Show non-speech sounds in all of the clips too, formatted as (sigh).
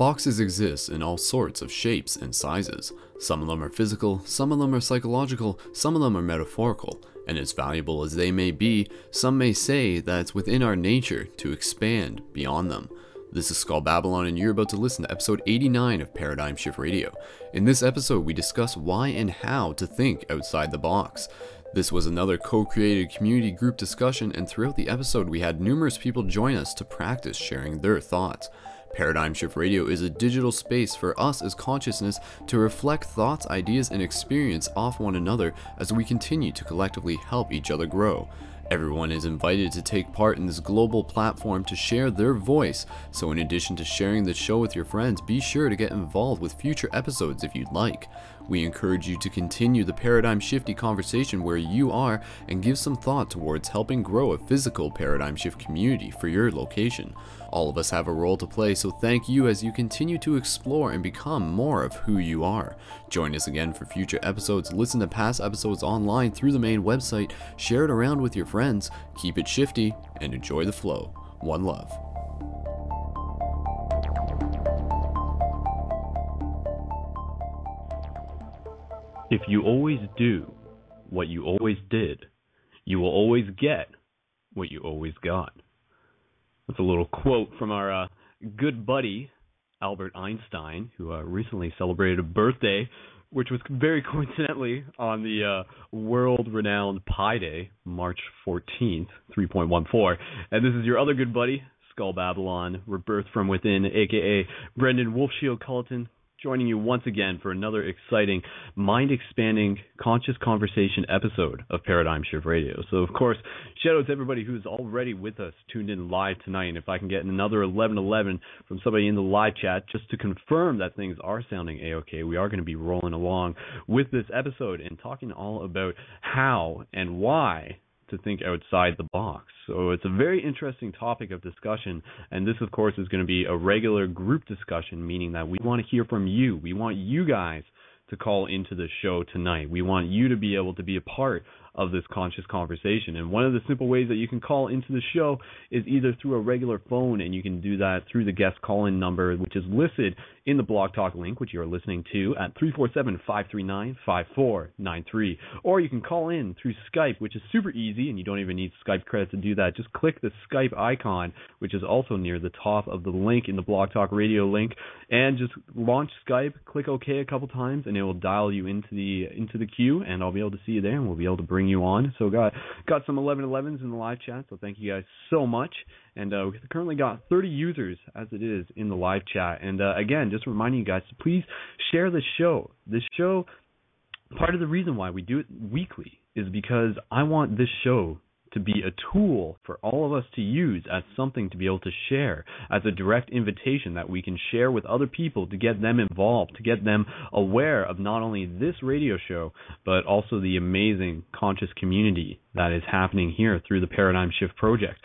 Boxes exist in all sorts of shapes and sizes. Some of them are physical, some of them are psychological, some of them are metaphorical, and as valuable as they may be, some may say that it's within our nature to expand beyond them. This is Skull Babylon, and you're about to listen to episode 89 of Paradigm Shift Radio. In this episode, we discuss why and how to think outside the box. This was another co created community group discussion, and throughout the episode, we had numerous people join us to practice sharing their thoughts. Paradigm Shift Radio is a digital space for us as consciousness to reflect thoughts, ideas, and experience off one another as we continue to collectively help each other grow. Everyone is invited to take part in this global platform to share their voice, so in addition to sharing the show with your friends, be sure to get involved with future episodes if you'd like. We encourage you to continue the paradigm shifty conversation where you are and give some thought towards helping grow a physical paradigm shift community for your location. All of us have a role to play, so thank you as you continue to explore and become more of who you are. Join us again for future episodes, listen to past episodes online through the main website, share it around with your friends, keep it shifty, and enjoy the flow. One love. If you always do what you always did, you will always get what you always got. That's a little quote from our uh, good buddy Albert Einstein, who uh, recently celebrated a birthday, which was very (laughs) coincidentally on the uh, world-renowned Pi Day, March 14th, 3.14. And this is your other good buddy, Skull Babylon, Rebirth from Within, aka Brendan Wolfshield Culleton, joining you once again for another exciting, mind expanding, conscious conversation episode of Paradigm Shift Radio. So, of course, shout out to everybody who's already with us, tuned in live tonight. And if I can get another 1111 from somebody in the live chat just to confirm that things are sounding A OK, we are going to be rolling along with this episode and talking all about how and why to think outside the box. So it's a very interesting topic of discussion, and this, of course, is going to be a regular group discussion, meaning that we want to hear from you. We want you guys to call into the show tonight. We want you to be able to be a part of this conscious conversation. And one of the simple ways that you can call into the show is either through a regular phone, and you can do that through the guest call in number, which is listed in the Blog Talk link, which you are listening to at 347 539 5493. Or you can call in through Skype, which is super easy, and you don't even need Skype credit to do that. Just click the Skype icon, which is also near the top of the link in the Blog Talk Radio link, and just launch Skype, click OK a couple times, and it will dial you into the into the queue, and I'll be able to see you there, and we'll be able to bring you on. So got got some 1111s in the live chat, so thank you guys so much. And uh, we've currently got 30 users as it is in the live chat. And uh, again, just reminding you guys to please share this show. This show, part of the reason why we do it weekly is because I want this show to be a tool for all of us to use as something to be able to share, as a direct invitation that we can share with other people to get them involved, to get them aware of not only this radio show, but also the amazing conscious community that is happening here through the Paradigm Shift Project.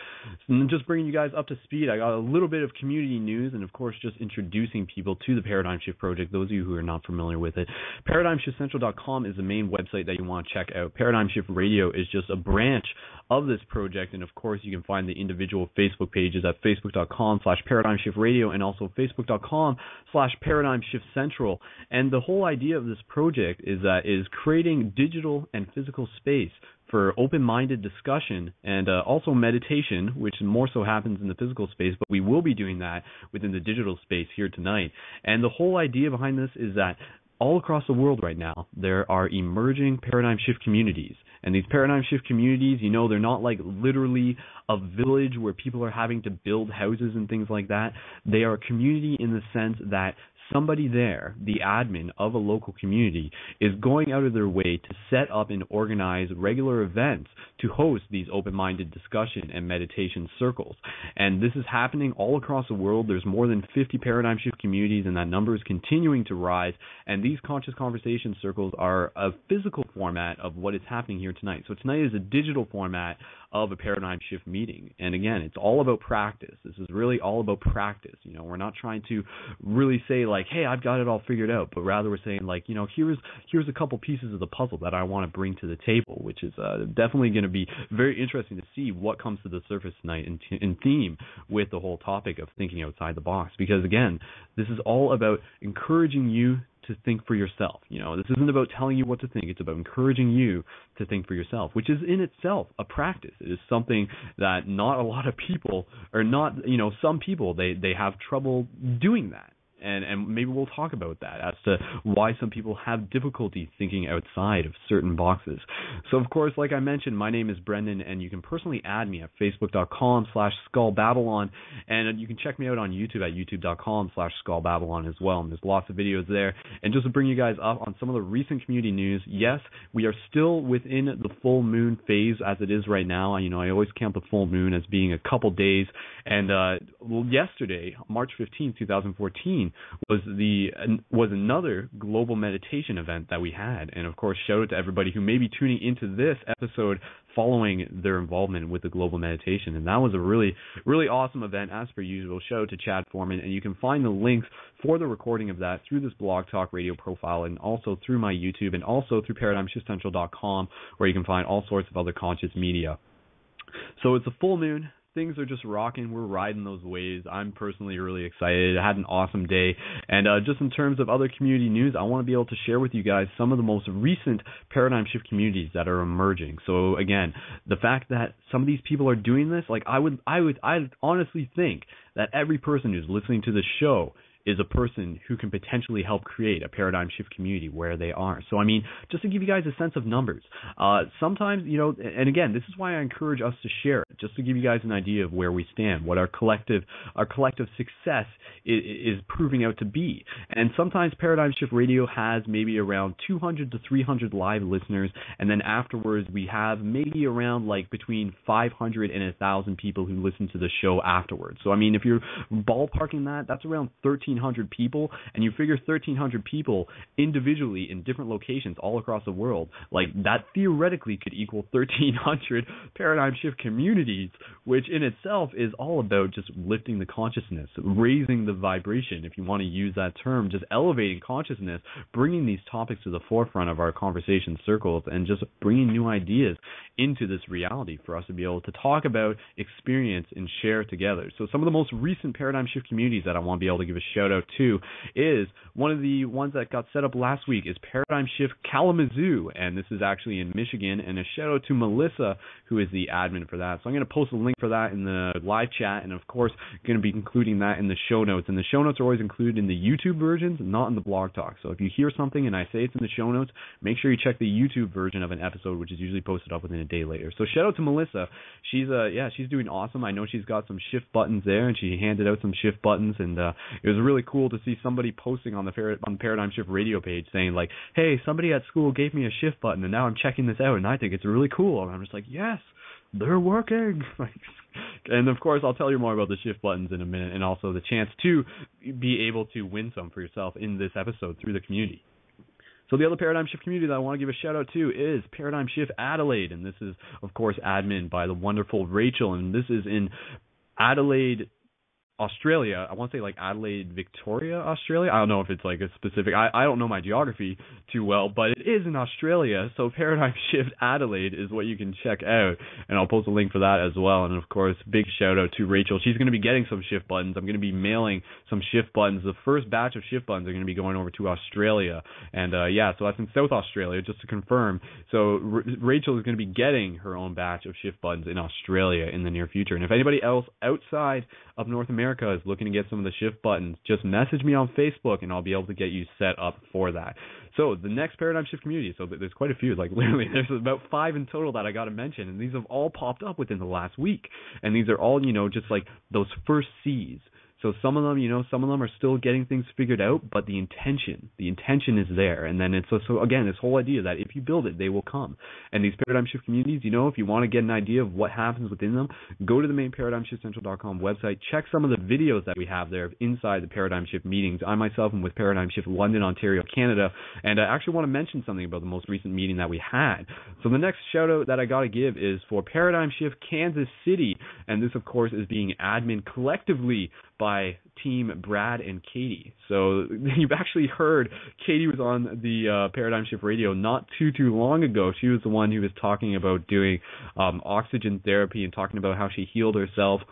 And just bringing you guys up to speed, I got a little bit of community news and, of course, just introducing people to the Paradigm Shift Project, those of you who are not familiar with it. ParadigmShiftCentral.com is the main website that you want to check out. Paradigm Shift Radio is just a branch of this project, and of course, you can find the individual Facebook pages at facebook.com slash paradigm shift radio and also facebook.com slash paradigm shift central. And the whole idea of this project is that is creating digital and physical space for open-minded discussion and uh, also meditation, which more so happens in the physical space, but we will be doing that within the digital space here tonight. And the whole idea behind this is that all across the world right now, there are emerging paradigm shift communities. And these paradigm shift communities, you know, they're not like literally a village where people are having to build houses and things like that. They are a community in the sense that somebody there, the admin of a local community, is going out of their way to set up and organize regular events to host these open minded discussion and meditation circles. And this is happening all across the world. There's more than 50 paradigm shift communities, and that number is continuing to rise. And these conscious conversation circles are a physical format of what is happening here tonight. So tonight is a digital format of a paradigm shift meeting. And again, it's all about practice. This is really all about practice. You know, we're not trying to really say like, "Hey, I've got it all figured out," but rather we're saying like, you know, here's here's a couple pieces of the puzzle that I want to bring to the table, which is uh, definitely going to be very interesting to see what comes to the surface tonight in, t- in theme with the whole topic of thinking outside the box. Because again, this is all about encouraging you to think for yourself. You know, this isn't about telling you what to think. It's about encouraging you to think for yourself, which is in itself a practice. It is something that not a lot of people, or not, you know, some people they they have trouble doing that and and maybe we'll talk about that as to why some people have difficulty thinking outside of certain boxes. So of course, like I mentioned, my name is Brendan, and you can personally add me at facebook.com/slash skullbabylon, and you can check me out on YouTube at youtube.com/slash skullbabylon as well. And there's lots of videos there. And just to bring you guys up on some of the recent community news, yes, we are still within the full moon phase as it is right now. You know, I always count the full moon as being a couple days, and uh, well, yesterday, March 15, 2014 was the was another global meditation event that we had, and of course, shout out to everybody who may be tuning into this episode following their involvement with the global meditation. And that was a really, really awesome event, as per usual. Show to Chad Foreman, and you can find the links for the recording of that through this Blog Talk Radio profile, and also through my YouTube, and also through ParadigmShiftCentral.com, where you can find all sorts of other conscious media. So it's a full moon things are just rocking. We're riding those waves. I'm personally really excited. I had an awesome day. And uh, just in terms of other community news, I want to be able to share with you guys some of the most recent paradigm shift communities that are emerging. So again, the fact that some of these people are doing this, like I would, I would, I honestly think that every person who's listening to the show is a person who can potentially help create a paradigm shift community where they are. So, I mean, just to give you guys a sense of numbers, uh, sometimes, you know, and again, this is why I encourage us to share it, just to give you guys an idea of where we stand, what our collective, our collective success is, is proving out to be. And sometimes Paradigm Shift Radio has maybe around 200 to 300 live listeners, and then afterwards we have maybe around like between 500 and 1,000 people who listen to the show afterwards. So, I mean, if you're ballparking that, that's around 13 1,300 people, and you figure 1,300 people individually in different locations all across the world, like that theoretically could equal 1,300 (laughs) paradigm shift communities, which in itself is all about just lifting the consciousness, raising the vibration, if you want to use that term, just elevating consciousness, bringing these topics to the forefront of our conversation circles, and just bringing new ideas into this reality for us to be able to talk about, experience, and share together. So, some of the most recent paradigm shift communities that I want to be able to give a shout shout out to is one of the ones that got set up last week is Paradigm Shift Kalamazoo, and this is actually in Michigan. And a shout out to Melissa, who is the admin for that. So I'm going to post a link for that in the live chat, and of course, going to be including that in the show notes. And the show notes are always included in the YouTube versions, not in the blog talk. So if you hear something and I say it's in the show notes, make sure you check the YouTube version of an episode, which is usually posted up within a day later. So shout out to Melissa. She's uh yeah, she's doing awesome. I know she's got some shift buttons there, and she handed out some shift buttons, and uh, it was really cool to see somebody posting on the on Paradigm Shift radio page saying like, "Hey, somebody at school gave me a shift button, and now I'm checking this out, and I think it's really cool." And I'm just like, "Yes, they're working." (laughs) and of course, I'll tell you more about the shift buttons in a minute, and also the chance to be able to win some for yourself in this episode through the community. So the other Paradigm Shift community that I want to give a shout out to is Paradigm Shift Adelaide, and this is of course admin by the wonderful Rachel, and this is in Adelaide, Australia. I want to say like Adelaide, Victoria, Australia. I don't know if it's like a specific. I I don't know my geography too well, but it is in Australia. So (laughs) Paradigm Shift Adelaide is what you can check out, and I'll post a link for that as well. And of course, big shout out to Rachel. She's going to be getting some shift buttons. I'm going to be mailing some shift buttons. The first batch of shift buttons are going to be going over to Australia, and uh yeah, so that's in South Australia, just to confirm. So R- Rachel is going to be getting her own batch of shift buttons in Australia in the near future. And if anybody else outside of North America America is looking to get some of the shift buttons, just message me on Facebook and I'll be able to get you set up for that. So the next paradigm shift community, so there's quite a few, like (laughs) literally there's about five in total that I got to mention, and these have all popped up within the last week, and these are all you know just like those first C's So some of them, you know, some of them are still getting things figured out, but the intention, the intention is there. And then it's so so again, this whole idea that if you build it, they will come. And these paradigm shift communities, you know, if you want to get an idea of what happens within them, go to the main paradigmshiftcentral.com website, check some of the videos that we have there inside the paradigm shift meetings. I myself am with Paradigm Shift London, Ontario, Canada, and I actually want to mention something about the most recent meeting that we had. So the next shout out that I got to give is for Paradigm Shift Kansas City, and this of course is being admin collectively by team Brad and Katie. So (laughs) you've actually heard Katie was on the uh, Paradigm Shift Radio not too too long ago. She was the one who was talking about doing um, oxygen therapy and talking about how she healed herself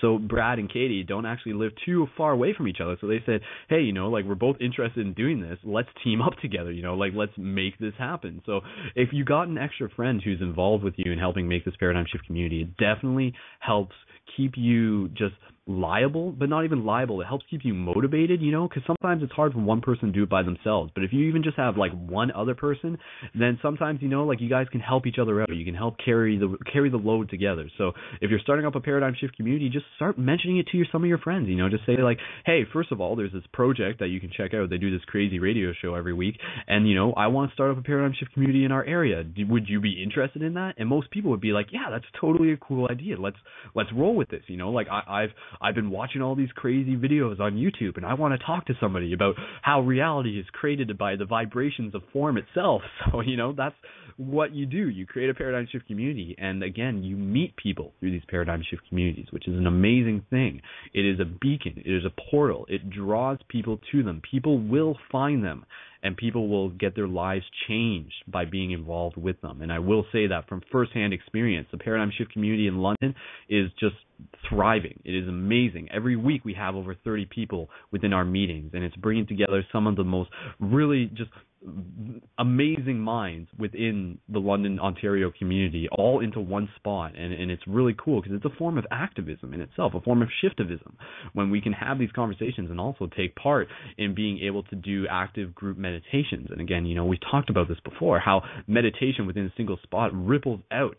so Brad and Katie don't actually live too far away from each other. So they said, "Hey, you know, like we're both interested in doing this. Let's team up together. You know, like let's make this happen." So if you got an extra friend who's involved with you in helping make this paradigm shift community, it definitely helps keep you just liable, but not even liable. It helps keep you motivated, you know, because sometimes it's hard for one person to do it by themselves. But if you even just have like one other person, then sometimes you know, like you guys can help each other out. You can help carry the carry the load together. So if you're starting up a paradigm shift community, just start mentioning it to your some of your friends. You know, just say like, hey, first of all, there's this project that you can check out. They do this crazy radio show every week, and you know, I want to start up a paradigm shift community in our area. Would you be interested in that? And most people would be like, yeah, that's totally a cool idea. Let's let's roll with this. You know, like I, I've I've been watching all these crazy videos on YouTube and I want to talk to somebody about how reality is created by the vibrations of form itself. (laughs) So, you know, that's what you do. You create a paradigm shift community and again, you meet people through these paradigm shift communities, which is an amazing thing. It is a beacon, it is a portal. It draws people to them. People will find them and people will get their lives changed by being involved with them. And I will say that from firsthand experience, the Paradigm Shift community in London is just thriving. It is amazing. Every week we have over 30 people within our meetings, and it's bringing together some of the most really just amazing minds within the London, Ontario community all into one spot. And, and it's really cool because it's a form of activism in itself, a form of shiftivism, when we can have these conversations and also take part in being able to do active group meditations. And again, you know, we talked about this before, how meditation within a single spot ripples out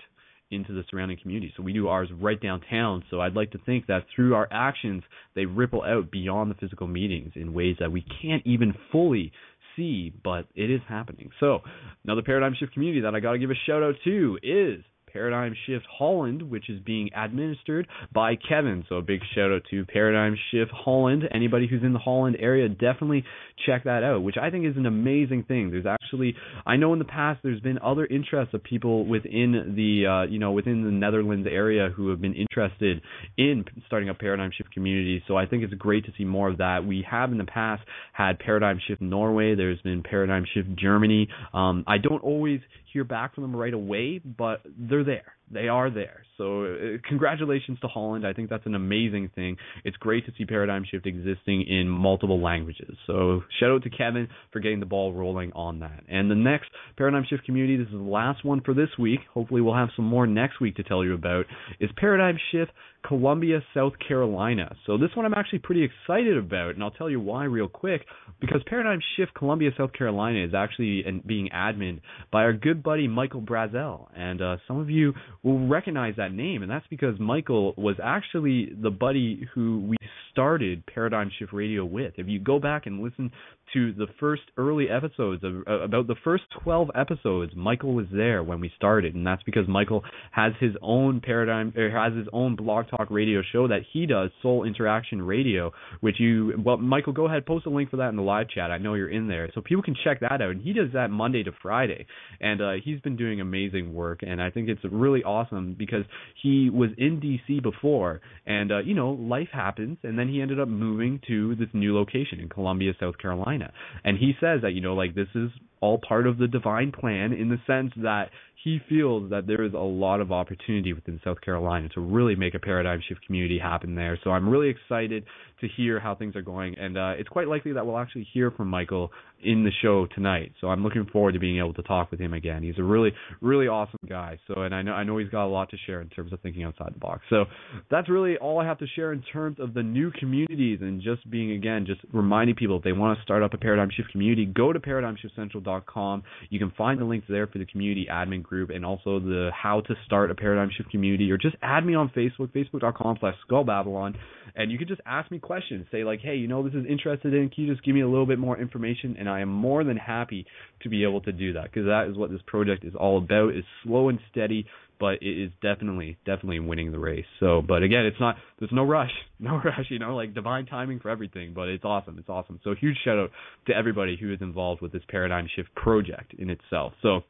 into the surrounding community. So we do ours right downtown. So I'd like to think that through our actions, they ripple out beyond the physical meetings in ways that we can't even fully see, but it is happening. So, another paradigm shift community that I got to give a shout out to is Paradigm Shift Holland, which is being administered by Kevin. So a big shout out to Paradigm Shift Holland. Anybody who's in the Holland area, definitely check that out, which I think is an amazing thing. There's actually, I know in the past there's been other interests of people within the, uh, you know, within the Netherlands area who have been interested in starting up Paradigm Shift communities. So I think it's great to see more of that. We have in the past had Paradigm Shift Norway. There's been Paradigm Shift Germany. Um, I don't always hear back from them right away, but they're there. They are there. So uh, congratulations to Holland. I think that's an amazing thing. It's great to see Paradigm Shift existing in multiple languages. So shout out to Kevin for getting the ball rolling on that. And the next Paradigm Shift community, this is the last one for this week. Hopefully we'll have some more next week to tell you about, is Paradigm Shift Columbia, South Carolina. So this one I'm actually pretty excited about, and I'll tell you why real quick. Because Paradigm Shift Columbia, South Carolina is actually being admin by our good buddy Michael Brazell, and uh, some of you will recognize that name, and that's because Michael was actually the buddy who we started Paradigm Shift Radio with. If you go back and listen to the first early episodes of uh, about the first 12 episodes michael was there when we started and that's because michael has his own paradigm or has his own blog talk radio show that he does soul interaction radio which you well michael go ahead post a link for that in the live chat. I know you're in there. So people can check that out and he does that monday to friday. And uh he's been doing amazing work and i think it's really awesome because he was in dc before and uh you know life happens and then he ended up moving to this new location in columbia south carolina And he says that, you know, like this is all part of the divine plan in the sense that he feels that there is a lot of opportunity within South Carolina to really make a paradigm shift community happen there. So I'm really excited to hear how things are going, and uh, it's quite likely that we'll actually hear from Michael in the show tonight. So I'm looking forward to being able to talk with him again. He's a really, really awesome guy. So, and I know I know he's got a lot to share in terms of thinking outside the box. So that's really all I have to share in terms of the new communities and just being again just reminding people if they want to start up a paradigm shift community, go to paradigmshiftcentral.com. You can find the links there for the community admin group and also the how to start a paradigm shift community, or just add me on Facebook, facebook.com/slash Skull Babylon, and you could just ask me questions. Say like, hey, you know, this is interested in. Can you just give me a little bit more information? And I am more than happy to be able to do that because that is what this project is all about. Is slow and steady, but it is definitely definitely winning the race. So, but again, it's not there's no rush, (laughs) no rush, you know, like divine timing for everything, but it's awesome. It's awesome. So, huge shout out to everybody who is involved with this paradigm shift project in itself. So,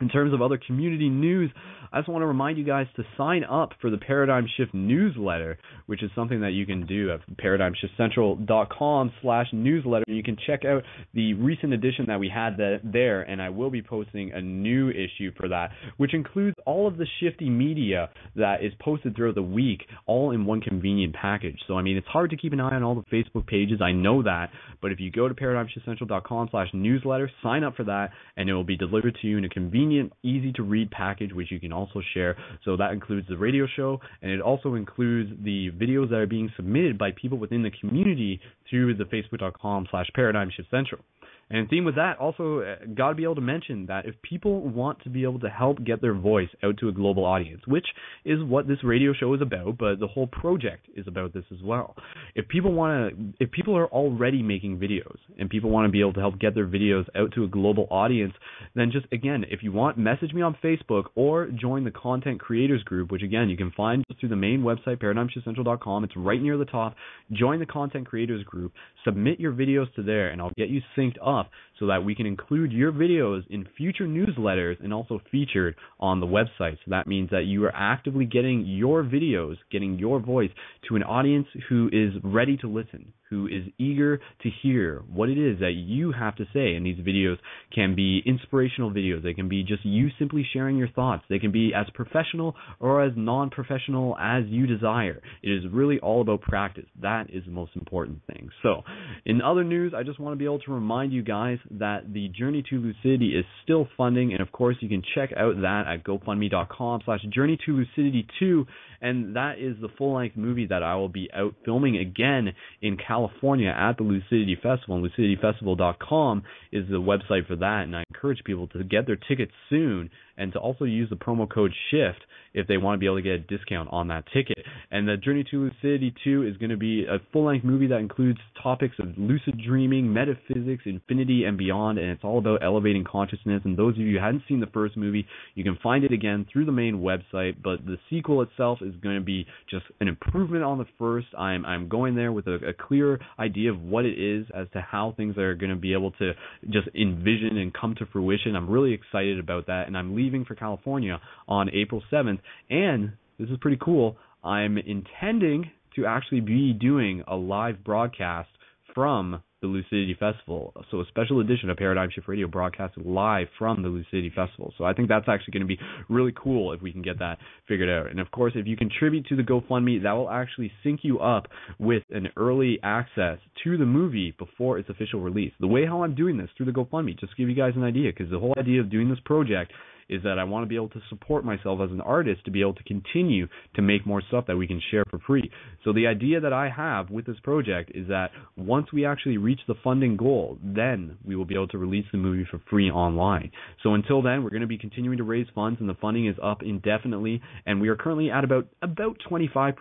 in terms of other community news, I just want to remind you guys to sign up for the Paradigm Shift newsletter, which is something that you can do at paradigmshiftcentral.com slash newsletter. You can check out the recent edition that we had there, and I will be posting a new issue for that, which includes all of the Shifty media that is posted throughout the week, all in one convenient package. So, I mean, it's hard to keep an eye on all the Facebook pages. I know that, but if you go to paradigmshiftcentral.com slash newsletter, sign up for that, and it will be delivered to you in a convenient convenient, easy to read package, which you can also share. So that includes the radio show, and it also includes the videos that are being submitted by people within the community through the facebook.com slash paradigm shift central. And in theme with that, also uh, got to be able to mention that if people want to be able to help get their voice out to a global audience, which is what this radio show is about, but the whole project is about this as well. If people want to, if people are already making videos and people want to be able to help get their videos out to a global audience, then just again, if you want, message me on Facebook or join the content creators group, which again you can find through the main website paradigmshiftcentral.com. It's right near the top. Join the content creators group, submit your videos to there, and I'll get you synced up off so that we can include your videos in future newsletters and also featured on the website. So that means that you are actively getting your videos, getting your voice to an audience who is ready to listen, who is eager to hear what it is that you have to say. And these videos can be inspirational videos. They can be just you simply sharing your thoughts. They can be as professional or as non professional as you desire. It is really all about practice. That is the most important thing. So, in other news, I just want to be able to remind you guys that the Journey to Lucidity is still funding. And of course, you can check out that at gofundme.com slash journey to lucidity 2 and that is the full length movie that I will be out filming again in California at the Lucidity Festival. And lucidityfestival.com is the website for that, and I encourage people to get their tickets soon and to also use the promo code SHIFT if they want to be able to get a discount on that ticket. And the Journey to Lucidity 2 is going to be a full length movie that includes topics of lucid dreaming, metaphysics, infinity, and beyond, and it's all about elevating consciousness. And those of you who hadn't seen the first movie, you can find it again through the main website, but the sequel itself is going to be just an improvement on the first. I'm I'm going there with a, a clear idea of what it is as to how things are going to be able to just envision and come to fruition. I'm really excited about that, and I'm leaving for California on April 7th. And this is pretty cool. I'm intending to actually be doing a live broadcast from the Lucidity Festival. So a special edition of Paradigm Shift Radio broadcasted live from the Lucidity Festival. So I think that's actually going to be really cool if we can get that figured out. And of course, if you contribute to the GoFundMe, that will actually sync you up with an early access to the movie before its official release. The way how I'm doing this through the GoFundMe, just to give you guys an idea, because the whole idea of doing this project is that I want to be able to support myself as an artist to be able to continue to make more stuff that we can share for free. So the idea that I have with this project is that once we actually reach the funding goal, then we will be able to release the movie for free online. So until then, we're going to be continuing to raise funds and the funding is up indefinitely and we are currently at about about 25%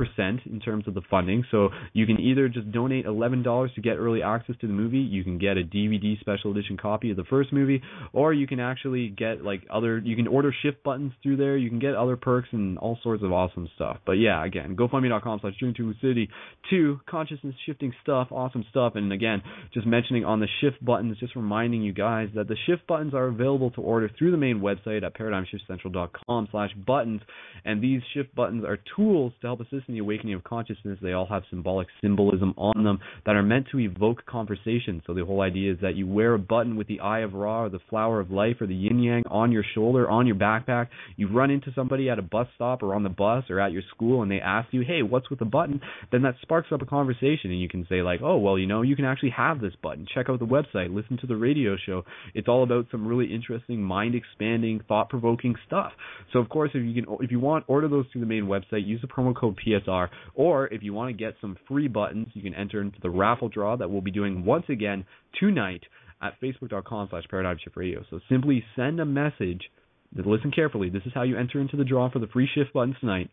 in terms of the funding. So you can either just donate $11 to get early access to the movie, you can get a DVD special edition copy of the first movie, or you can actually get like other you you can order shift buttons through there. You can get other perks and all sorts of awesome stuff. But yeah, again, GoFundMe.com slash City. Two, consciousness shifting stuff, awesome stuff. And again, just mentioning on the shift buttons, just reminding you guys that the shift buttons are available to order through the main website at paradigmshiftcentral.com slash buttons. And these shift buttons are tools to help assist in the awakening of consciousness. They all have symbolic symbolism on them that are meant to evoke conversation. So the whole idea is that you wear a button with the eye of Ra or the flower of life or the yin yang on your shoulder on your backpack, you run into somebody at a bus stop or on the bus or at your school and they ask you, "Hey, what's with the button?" then that sparks up a conversation and you can say like, "Oh, well, you know, you can actually have this button. Check out the website, listen to the radio show. It's all about some really interesting, mind-expanding, thought-provoking stuff." So, of course, if you can if you want order those through the main website, use the promo code PSR or if you want to get some free buttons, you can enter into the raffle draw that we'll be doing once again tonight at facebook.com slash paradigm shift radio. So simply send a message Listen carefully. This is how you enter into the draw for the free shift buttons tonight.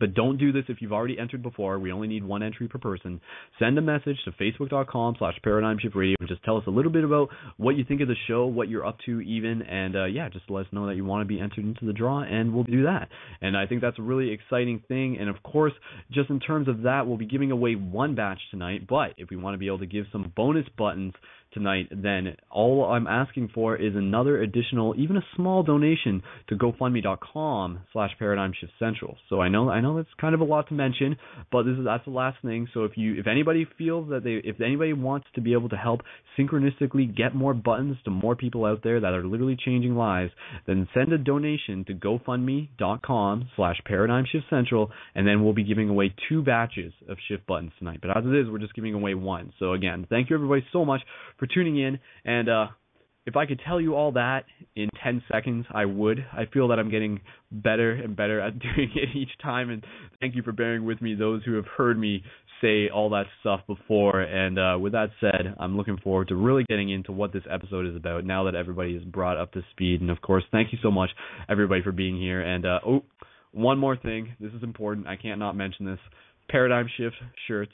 But don't do this if you've already entered before. We only need one entry per person. Send a message to facebook.com slash paradigm shift radio and just tell us a little bit about what you think of the show, what you're up to even, and uh, yeah, just let us know that you want to be entered into the draw, and we'll do that. And I think that's a really exciting thing. And of course, just in terms of that, we'll be giving away one batch tonight. But if we want to be able to give some bonus buttons tonight, then all I'm asking for is another additional, even a small donation to GoFundMe.com slash Paradigm Shift Central. So I know I know that's kind of a lot to mention, but this is that's the last thing. So if you if anybody feels that they if anybody wants to be able to help synchronistically get more buttons to more people out there that are literally changing lives, then send a donation to GoFundMe.com slash Paradigm Shift Central, and then we'll be giving away two batches of shift buttons tonight. But as it is, we're just giving away one. So again, thank you everybody so much for tuning in. And uh, if I could tell you all that in 10 seconds, I would. I feel that I'm getting better and better at (laughs) doing it each time. And thank you for bearing with me, those who have heard me say all that stuff before. And uh, with that said, I'm looking forward to really getting into what this episode is about now that everybody is brought up to speed. And of course, thank you so much, everybody, for being here. And uh, oh, one more thing. This is important. I can't not mention this. Paradigm Shift shirts.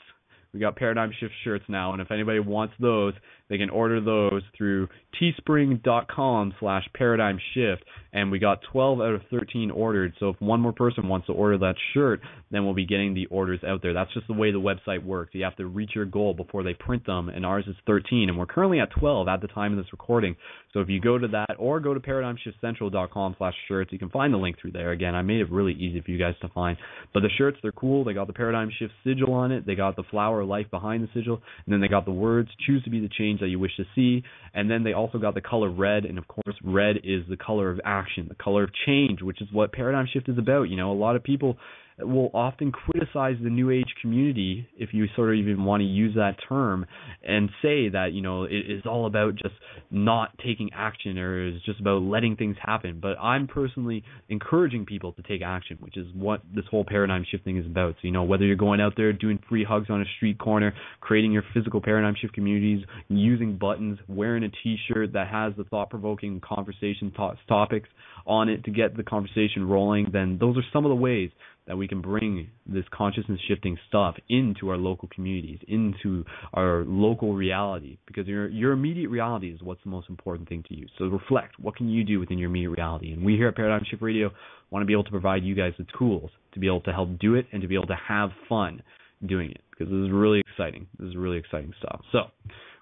We got Paradigm Shift shirts now, and if anybody wants those, they can order those through teespring.com slash paradigm shift. And we got 12 out of 13 ordered. So if one more person wants to order that shirt, then we'll be getting the orders out there. That's just the way the website works. You have to reach your goal before they print them, and ours is 13. And we're currently at 12 at the time of this recording. So if you go to that or go to paradigmshiftcentral.com slash shirts, you can find the link through there. Again, I made it really easy for you guys to find. But the shirts, they're cool. They got the Paradigm Shift sigil on it. They got the flower life behind the sigil. And then they got the words, choose to be the change that you wish to see. And then they also got the color red, and of course, red is the color of action, the color of change, which is what paradigm shift is about. You know, a lot of people will often criticize the new age community if you sort of even want to use that term and say that you know it is all about just not taking action or is just about letting things happen. But i'm personally encouraging people to take action which is what this whole paradigm shifting is about. So you know whether you're going out there doing free hugs on a street corner creating your physical paradigm shift communities using buttons wearing a t-shirt that has the thought provoking conversation to- topics on it to get the conversation rolling then those are some of the ways that we can bring this consciousness shifting stuff into our local communities, into our local reality, because your your immediate reality is what's the most important thing to you. So reflect, what can you do within your immediate reality? And we here at Paradigm Shift Radio want to be able to provide you guys the tools to be able to help do it and to be able to have fun doing it, because this is really exciting. This is really exciting stuff. So,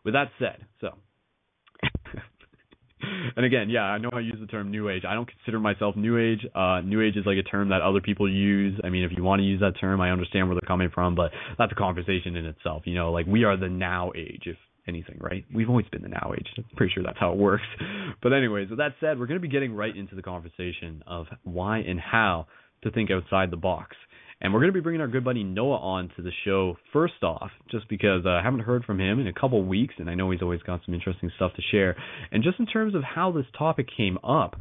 with that said, so (laughs) and again, yeah, I know I use the term new age. I don't consider myself new age. Uh, new age is like a term that other people use. I mean, if you want to use that term, I understand where they're coming from, but that's a conversation in itself. You know, like we are the now age, if anything, right? We've always been the now age. I'm pretty sure that's how it works. (laughs) But anyways, with that said, we're going to be getting right into the conversation of why and how to think outside the box. And we're going to be bringing our good buddy Noah on to the show first off, just because uh, I haven't heard from him in a couple weeks, and I know he's always got some interesting stuff to share. And just in terms of how this topic came up,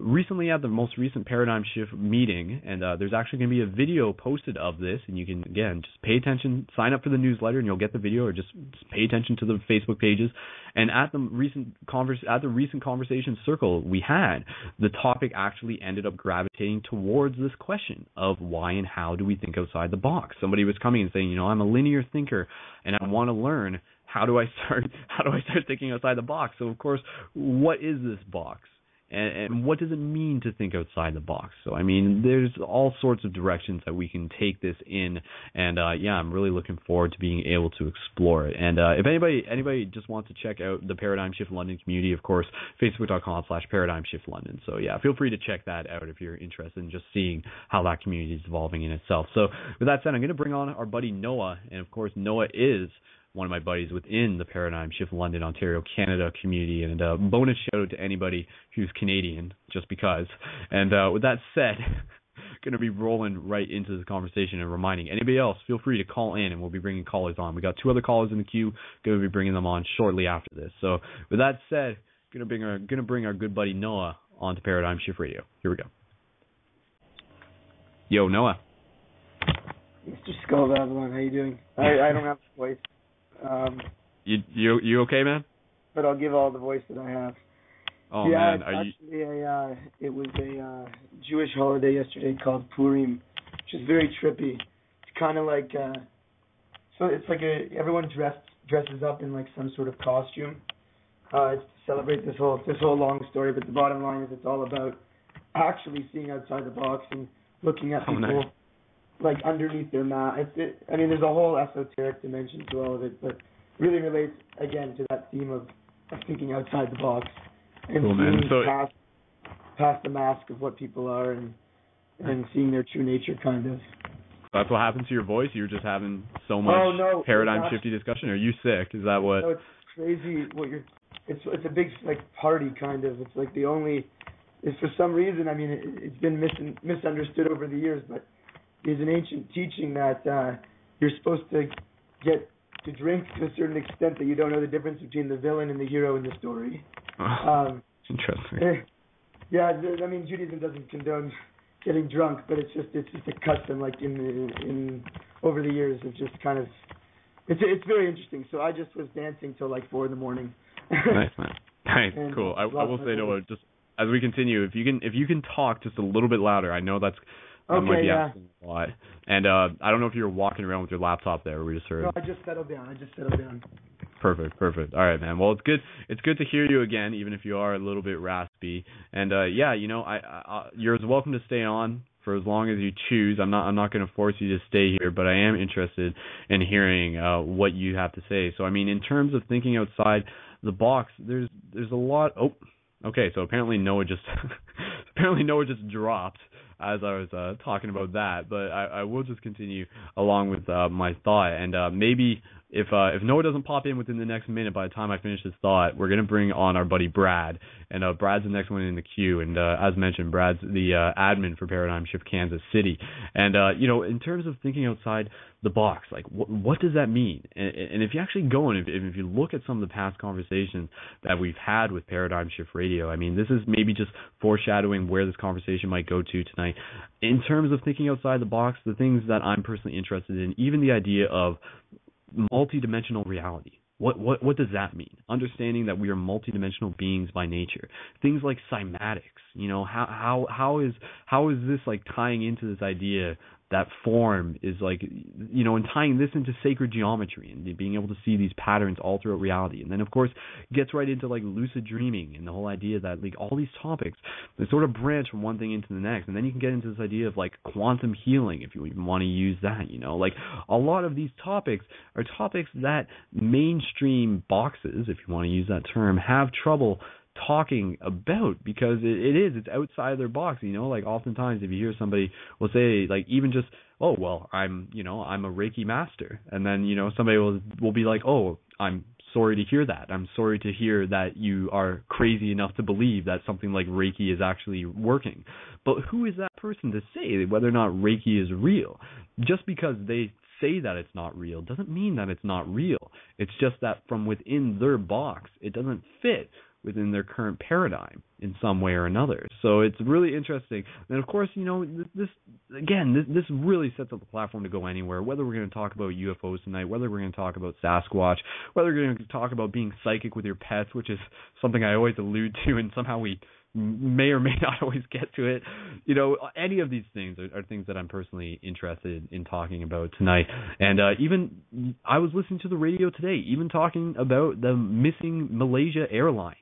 recently at the most recent paradigm shift meeting and uh, there's actually going to be a video posted of this and you can again just pay attention sign up for the newsletter and you'll get the video or just, pay attention to the facebook pages. And at the recent converse at the recent conversation circle we had the topic actually ended up gravitating towards this question of why and how do we think outside the box? Somebody was coming and saying you know i'm a linear thinker and i want to learn how do i start (laughs) how do i start thinking outside the box? So of course what is this box and, and what does it mean to think outside the box? So, I mean, there's all sorts of directions that we can take this in, and uh, yeah, I'm really looking forward to being able to explore it. And uh, if anybody anybody just wants to check out the Paradigm Shift London community, of course, facebook.com/slash Paradigm Shift London. So yeah, feel free to check that out if you're interested in just seeing how that community is evolving in itself. So with that said, I'm going to bring on our buddy Noah, and of course, Noah is one of my buddies within the Paradigm Shift London, Ontario, Canada community. And uh, bonus shout out to anybody who's Canadian, just because. And uh, with that said, (laughs) going to be rolling right into the conversation and reminding anybody else, feel free to call in, and we'll be bringing callers on. We got two other callers in the queue. Going to be bringing them on shortly after this. So with that said, going to bring our going to bring our good buddy Noah onto Paradigm Shift Radio. Here we go. Yo, Noah. Mr. Skull Babylon, how you doing? (laughs) I, I don't have a voice. Um, you you you okay, man? But I'll give all the voice that I have. Oh yeah, man, are actually you... a uh, it was a uh, Jewish holiday yesterday called Purim, which is very trippy. It's kind of like uh, so it's like a everyone dressed dresses up in like some sort of costume. Uh, it's to celebrate this whole this whole long story, but the bottom line is it's all about actually seeing outside the box and looking at Oh, people nice. Like underneath their mask. It's it, I mean, there's a whole esoteric dimension to all of it, but really relates again to that theme of, of thinking outside the box and Cool, seeing So- past past the mask of what people are and and seeing their true nature, kind of. That's what happened to your voice. You're just having so much Oh, no, paradigm it's shifty discussion. Are you sick? Is that what? So it's crazy what you're. It's it's a big like party kind of. It's like the only. Is for some reason I mean it, it's been mis- misunderstood over the years, but there's an ancient teaching that uh you're supposed to get to drink to a certain extent that you don't know the difference between the villain and the hero in the story. Um, Interesting. eh, yeah, I mean Judaism doesn't condone getting drunk, but it's just it's just a custom like in the, in over the years of just kind of it's it's very interesting. So I just was dancing till like four in the morning. nice, man. (laughs) Nice, And cool. I, I will say, Noah, just as we continue, if you can, if you can talk just a little bit louder, I know that's Okay, yeah. a lot. And uh I don't know if you're walking around with your laptop there. We just heard. No, I just settled down. I just settled down. Perfect, perfect. All right, man. Well, it's good. It's good to hear you again, even if you are a little bit raspy. And uh yeah, you know, I, I, I you're as welcome to stay on for as long as you choose. I'm not I'm not going to force you to stay here, but I am interested in hearing uh what you have to say. So I mean, in terms of thinking outside the box, there's there's a lot. Oh, okay. So apparently Noah just (laughs) apparently Noah just dropped as I was uh, talking about that, but I, I will just continue along with uh, my thought, and uh, maybe if uh, if Noah doesn't pop in within the next minute, by the time I finish this thought, we're gonna bring on our buddy Brad, and uh, Brad's the next one in the queue, and uh, as mentioned, Brad's the uh, admin for Paradigm Shift Kansas City, and uh, you know, in terms of thinking outside the box, like what what does that mean? And, and if you actually go and if, if you look at some of the past conversations that we've had with Paradigm Shift Radio, I mean, this is maybe just foreshadowing where this conversation might go to tonight. In terms of thinking outside the box, the things that I'm personally interested in, even the idea of multidimensional reality. What what what does that mean? Understanding that we are multidimensional beings by nature. Things like cymatics. You know how how how is how is this like tying into this idea that form is like you know and tying this into sacred geometry and being able to see these patterns all throughout reality. And then of course gets right into like lucid dreaming and the whole idea that like all these topics they sort of branch from one thing into the next. And then you can get into this idea of like quantum healing if you even want to use that you know? Like a lot of these topics are topics that mainstream boxes if you want to use that term have trouble talking about because it, it is it's outside their box you know like oftentimes if you hear somebody will say like even just oh well i'm you know i'm a reiki master. And then you know somebody will will be like oh i'm sorry to hear that. I'm sorry to hear that you are crazy enough to believe that something like reiki is actually working. But who is that person to say whether or not reiki is real? Just because they say that it's not real doesn't mean that it's not real. It's just that from within their box it doesn't fit within their current paradigm in some way or another. So it's really interesting. And of course, you know, this, again, this, this really sets up the platform to go anywhere. Whether we're going to talk about UFOs tonight, whether we're going to talk about Sasquatch, whether we're going to talk about being psychic with your pets, which is something I always allude to, and somehow we may or may (laughs) not always get to it. You know, any of these things are, are things that I'm personally interested in talking about tonight. And uh, even I was listening to the radio today, even talking about the missing Malaysia airline.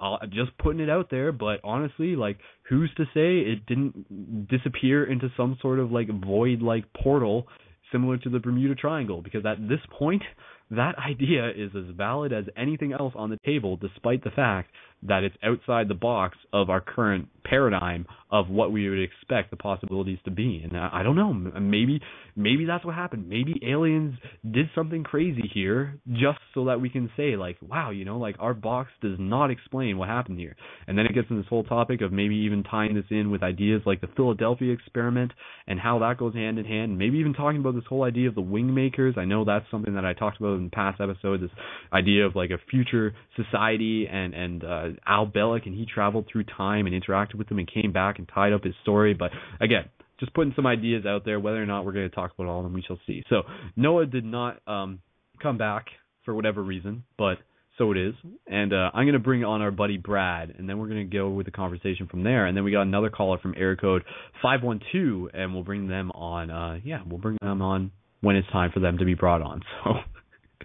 Uh, just putting it out there, but honestly, like, who's to say it didn't disappear into some sort of like void-like portal similar to the Bermuda Triangle? Because at this point, that (laughs) idea is as valid as anything else on the table, despite the fact that it's outside the box of our current paradigm of what we would expect the possibilities to be. And I, don't know, maybe maybe that's what happened. Maybe aliens did something crazy here just so that we can say like, wow, you know, like our box does not explain what happened here. And then it gets into this whole topic of maybe even tying this in with ideas like the Philadelphia experiment and how that goes hand in hand. Maybe even talking about this whole idea of the wing makers. I know that's something that I talked about in past episodes. This idea of like a future society and and uh, Al Bielek and he traveled through time and interacted with them and came back and tied up his story. But again, just putting some ideas out there. Whether or not we're going to talk about all of them, we shall see. So Noah did not um, come back for whatever reason, but so it is. And uh, I'm going to bring on our buddy Brad, and then we're going to go with the conversation from there. And then we got another caller from area code 512, and we'll bring them on. Uh, yeah, we'll bring them on when it's time for them to be brought on. (laughs) So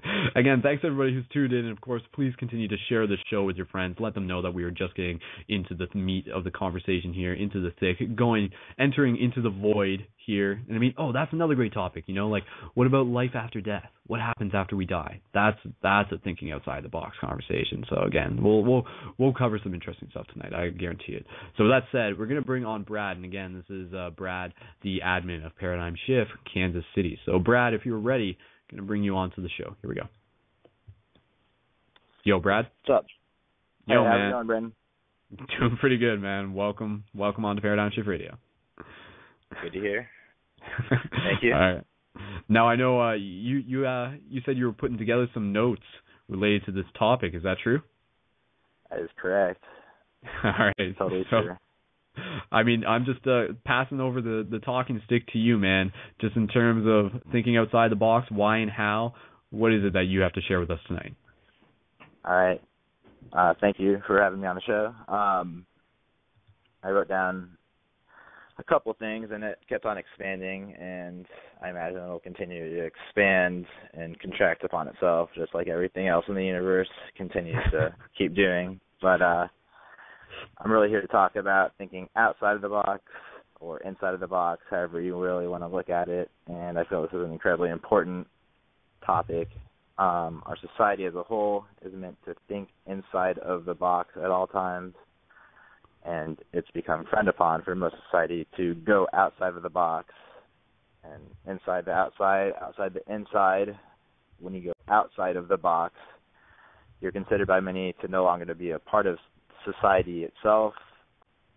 (laughs) Again, thanks everybody who's tuned in, and of course, please continue to share this show with your friends. Let them know that we are just getting into the meat of the conversation here, into the thick, going, entering into the void here. And I mean, oh, that's another great topic. You know, like what about life after death? What happens after we die? That's that's a thinking outside the box conversation. So again, we'll we'll we'll cover some interesting stuff tonight. I guarantee it. So with that said, we're gonna bring on Brad, and again, this is uh, Brad, the admin of Paradigm Shift, Kansas City. So Brad, if you're ready Gonna bring you on to the show. Here we go. Yo, Brad. What's up? Yo, hey, man. How's it going, Brendan? (laughs) Doing pretty good, man. Welcome, welcome on to Paradigm Shift Radio. Good to hear. (laughs) Thank you. All right. Now I know uh, you you uh, you said you were putting together some notes related to this topic. Is that true? That is correct. (laughs) All right. Totally so, true. I mean, I'm just uh, passing over the the talking stick to you, man. Just in terms of thinking outside the box, why and how. What is it that you have to share with us tonight? All right. Uh, thank you for having me on the show. Um, I wrote down a couple of things, and it kept on expanding, and I imagine it'll continue to expand and contract upon itself, just like everything else in the universe continues to (laughs) keep doing. But uh, I'm really here to talk about thinking outside of the box or inside of the box, however you really want to look at it. And I feel this is an incredibly important topic. Um, our society as a whole is meant to think inside of the box at all times, and it's become frowned upon for most society to go outside of the box and inside the outside, outside the inside. When you go outside of the box, you're considered by many to no longer to be a part of society itself,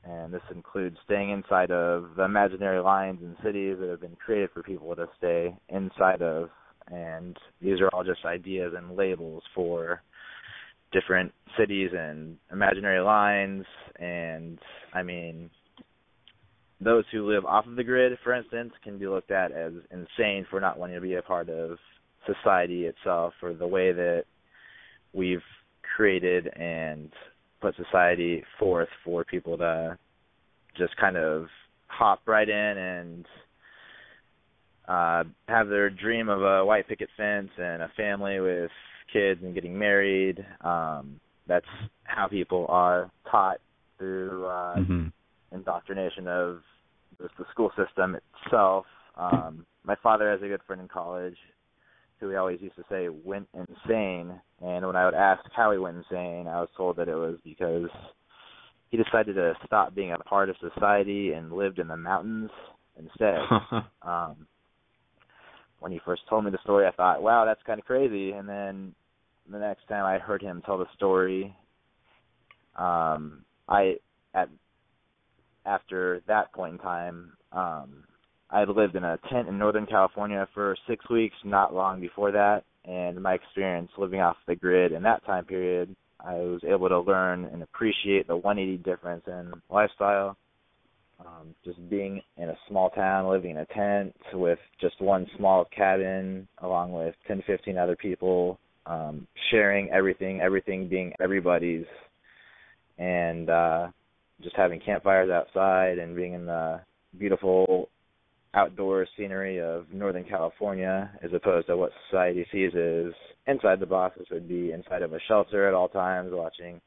and this includes staying inside of the imaginary lines and cities that have been created for people to stay inside of. And these are all just ideas and labels for different cities and imaginary lines. And I mean, those who live off of the grid, for instance, can be looked at as insane for not wanting to be a part of society itself or the way that we've created and put society forth for people to just kind of hop right in and uh have their dream of a white picket fence and a family with kids and getting married um that's how people are taught through uh mm-hmm. indoctrination of just the school system itself um my father has a good friend in college who he always used to say went insane. And when I would ask how he went insane, I was told that it was because he decided to stop being a part of society and lived in the mountains instead. (laughs) um, when he first told me the story, I thought, wow, that's kind of crazy. And then the next time I heard him tell the story, um, I at after that point in time, um, I had lived in a tent in Northern California for six weeks, not long before that, and my experience living off the grid in that time period, I was able to learn and appreciate the 180 difference in lifestyle. Um, just being in a small town, living in a tent with just one small cabin, along with 10, 15 other people, um, sharing everything, everything being everybody's, and uh, just having campfires outside and being in the beautiful outdoor scenery of Northern California as opposed to what society sees as inside the box, which would be inside of a shelter at all times, watching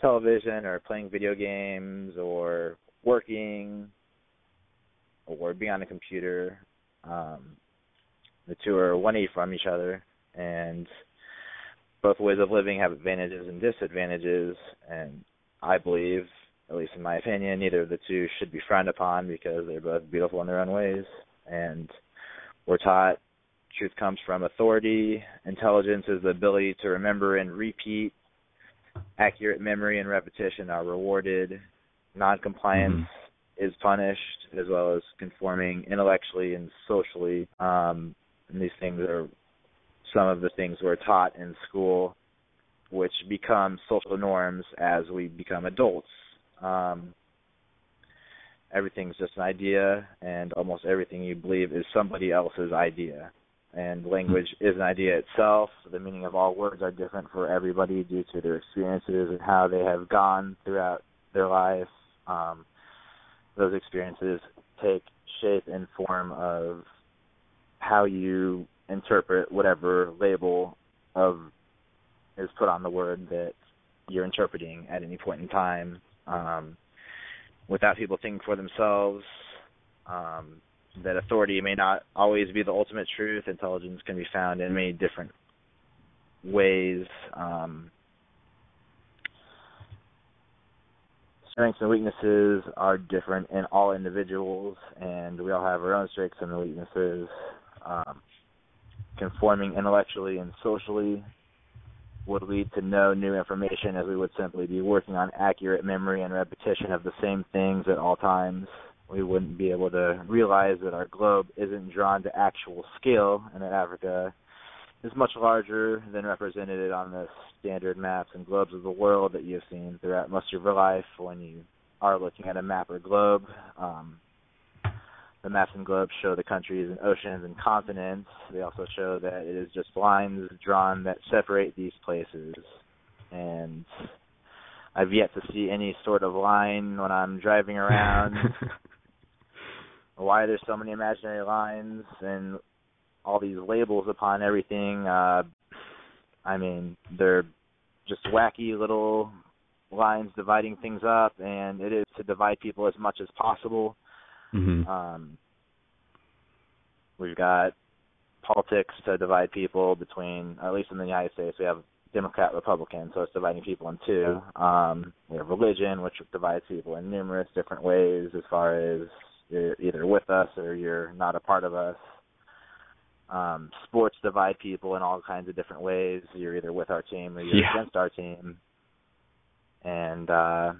television or playing video games or working or being on a computer. Um, the two are 180 from each other, and both ways of living have advantages and disadvantages. And I believe at least in my opinion, neither of the two should be frowned upon because they're both beautiful in their own ways. And we're taught truth comes from authority, intelligence is the ability to remember and repeat, accurate memory and repetition are rewarded, noncompliance mm-hmm. is punished, as well as conforming intellectually and socially. Um, and these things are some of the things we're taught in school, which become social norms as we become adults um, everything's just an idea, and almost everything you believe is somebody else's idea. and language is an idea itself. The meaning of all words are different for everybody due to their experiences and how they have gone throughout their life. Um, those experiences take shape and form of how you interpret whatever label of is put on the word that you're interpreting at any point in time. Um, without people thinking for themselves, um, that authority may not always be the ultimate truth. Intelligence can be found in many different ways. Um, strengths and weaknesses are different in all individuals, and we all have our own strengths and weaknesses. Um, conforming intellectually and socially would lead to no new information, as we would simply be working on accurate memory and repetition of the same things at all times we wouldn't be able to realize that our globe isn't drawn to actual scale and that Africa is much larger than represented on the standard maps and globes of the world that you've seen throughout most of your life when you are looking at a map or globe. Um, the maps and globes show the countries and oceans and continents. They also show that it is just lines drawn that separate these places. And I've yet to see any sort of line when I'm driving around (laughs) why there's so many imaginary lines and all these labels upon everything. Uh, I mean, they're just wacky little lines dividing things up, and it is to divide people as much as possible. Mm-hmm. Um, we've got politics to divide people between, at least in the United States, we have Democrat, Republican, so it's dividing people in two. Um, we have religion, which divides people in numerous different ways as far as you're either with us or you're not a part of us. Um, sports divide people in all kinds of different ways. You're either with our team or you're Yeah. against our team. And uh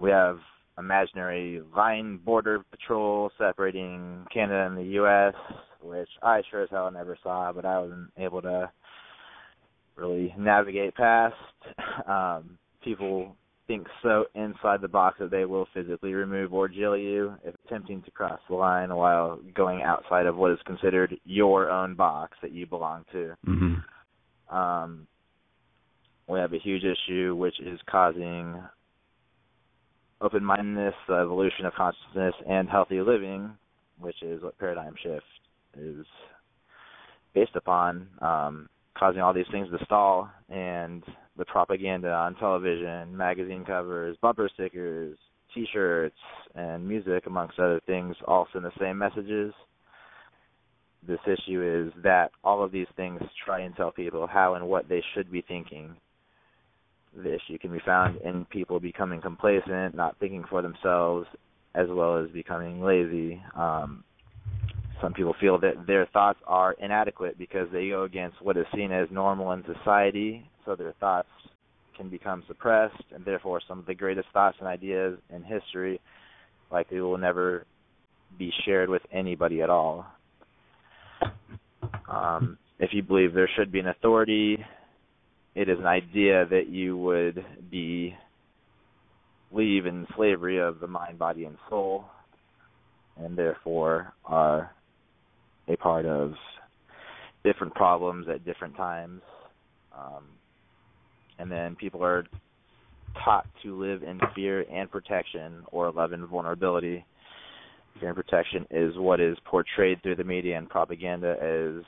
we have imaginary line border patrol separating Canada and the US, which I sure as hell never saw, but I wasn't able to really navigate past. (laughs) Um people think so inside the box that they will physically remove or jail you if attempting to cross the line while going outside of what is considered your own box that you belong to. Mm-hmm. Um, we have a huge issue which is causing open mindedness, the evolution of consciousness, and healthy living, which is what paradigm shift is based upon, um, causing all these things to stall and the propaganda on television, magazine covers, bumper stickers, T-shirts, and music, amongst other things, all send the same messages. This issue is that all of these things try and tell people how and what they should be thinking. The issue can be found in people becoming complacent, not thinking for themselves, as well as becoming lazy. Um, some people feel that their thoughts are inadequate because they go against what is seen as normal in society, so their thoughts can become suppressed, and therefore some of the greatest thoughts and ideas in history likely will never be shared with anybody at all. Um, if you believe there should be an authority, it is an idea that you would be leave in slavery of the mind, body, and soul, and therefore are a part of different problems at different times. Um, and then people are taught to live in fear and protection or love and vulnerability. Fear and protection is what is portrayed through the media and propaganda as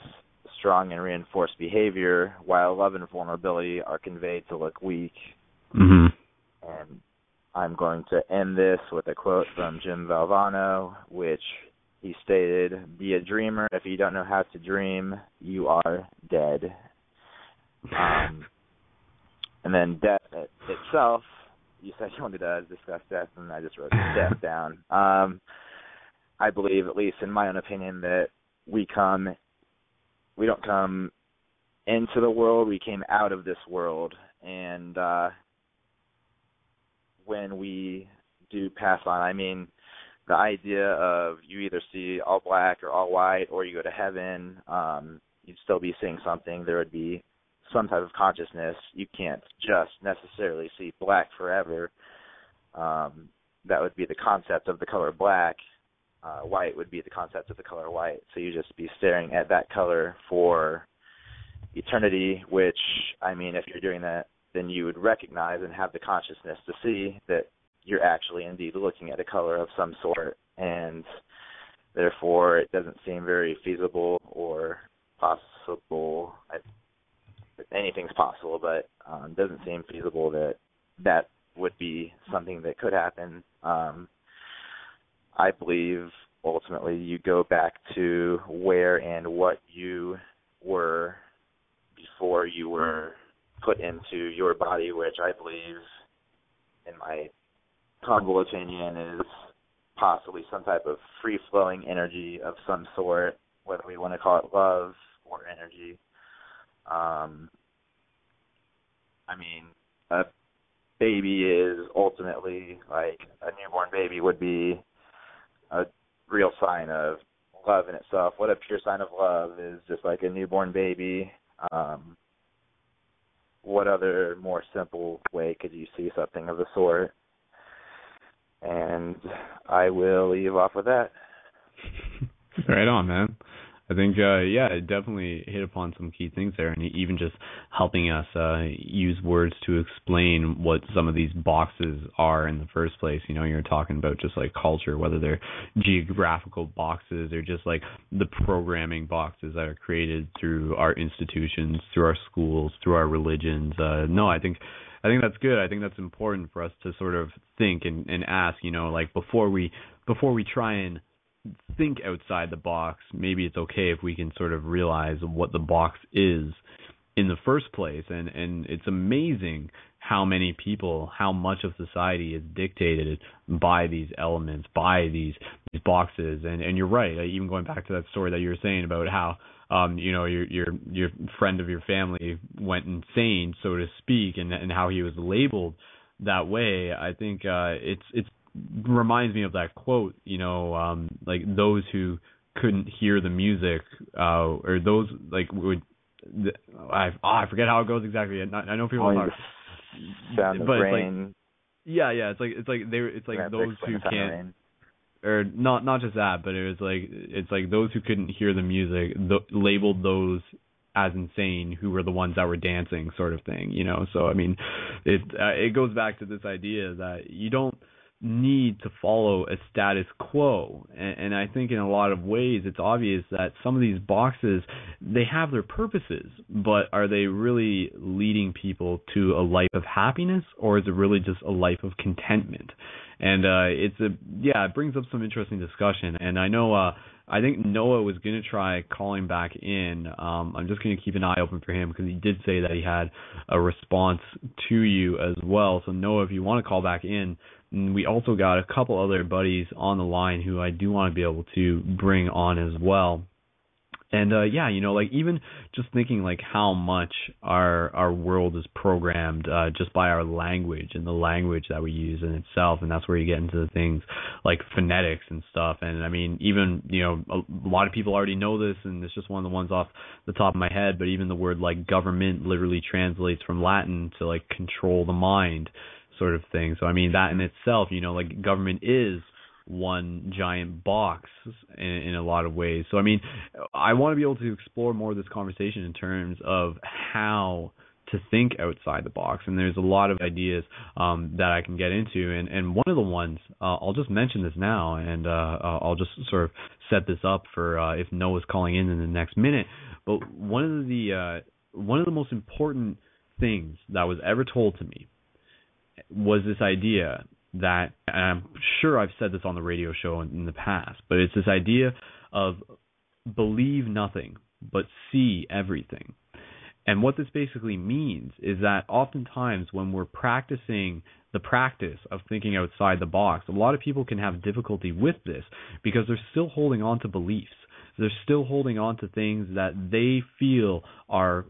strong and reinforced behavior, while love and vulnerability are conveyed to look weak. Mm-hmm. And I'm going to end this with a quote from Jim Valvano, which he stated, Be a dreamer. If you don't know how to dream, you are dead. Um, (laughs) and then death it, itself, you said you wanted to discuss death, and I just wrote (laughs) death down. Um, I believe, at least in my own opinion, that we come, we don't come into the world, we came out of this world. And uh, when we do pass on, I mean, the idea of you either see all black or all white or you go to heaven um you'd still be seeing something. There would be some type of consciousness. You can't just necessarily see black forever. Um that would be the concept of the color black uh, white would be the concept of the color white. So you just be staring at that color for eternity, which I mean, if you're doing that, then you would recognize and have the consciousness to see that you're actually indeed looking at a color of some sort, and therefore it doesn't seem very feasible or possible. I, anything's possible, but um, doesn't seem feasible that that would be something that could happen. Um, I believe ultimately you go back to where and what you were before you were put into your body, which I believe, in my humble opinion, is possibly some type of free flowing energy of some sort, whether we want to call it love or energy. Um, I mean, a baby is ultimately like a newborn baby would be a real sign of love in itself. What a pure sign of love is just like a newborn baby. Um, what other more simple way could you see something of the sort? And I will leave off with that. (laughs) right on, man. I think uh yeah, it definitely hit upon some key things there and even just helping us uh use words to explain what some of these boxes are in the first place. You know, you're talking about just like culture, whether they're geographical boxes or just like the programming boxes that are created through our institutions, through our schools, through our religions. Uh no, I think I think that's good. I think that's important for us to sort of think and, and ask, you know, like before we before we try and think outside the box, maybe it's okay if we can sort of realize what the box is in the first place. And and it's amazing how many people, how much of society is dictated by these elements, by these these boxes. And and you're right. Even going back to that story that you were saying about how um you know your your your friend of your family went insane, so to speak, and and how he was labeled that way. I think uh it's it's reminds me of that quote, you know, um, like those who couldn't hear the music, uh, or those like would. I oh, I forget how it goes exactly. I, I know people talk. Sound but it's rain. like yeah, yeah, it's like it's like they it's like those who Spring's Sound of can't or not not just that, but it was like it's like those who couldn't hear the music th- labeled those as insane who were the ones that were dancing sort of thing, you know. So I mean, it uh, it goes back to this idea that you don't need to follow a status quo and, and I think in a lot of ways it's obvious that some of these boxes they have their purposes but are they really leading people to a life of happiness or is it really just a life of contentment and uh it's a yeah it brings up some interesting discussion and I know uh I think Noah was going to try calling back in. Um, I'm just going to keep an eye open for him because he did say that he had a response to you as well. So Noah, if you want to call back in, and we also got a couple other buddies on the line who I do want to be able to bring on as well. And uh yeah, you know, like even just thinking like how much our our world is programmed uh just by our language and the language that we use in itself. And that's where you get into the things like phonetics and stuff. And I mean even, you know, a, lot of people already know this and it's just one of the ones off the top of my head, but even the word like government literally translates from Latin to like control the mind sort of thing. So I mean that in itself, you know, like government is one giant box in, in a lot of ways. So I mean, I want to be able to explore more of this conversation in terms of how to think outside the box and there's a lot of ideas um that I can get into and and one of the ones uh, I'll just mention this now and uh I'll just sort of set this up for uh if Noah's calling in in the next minute but one of the uh one of the most important things that was ever told to me was this idea that and I'm sure I've said this on the radio show in, in the past, but it's this idea of believe nothing but see everything. And what this basically means is that oftentimes when we're practicing the practice of thinking outside the box, a lot of people can have difficulty with this because they're still holding on to beliefs. They're still holding on to things that they feel are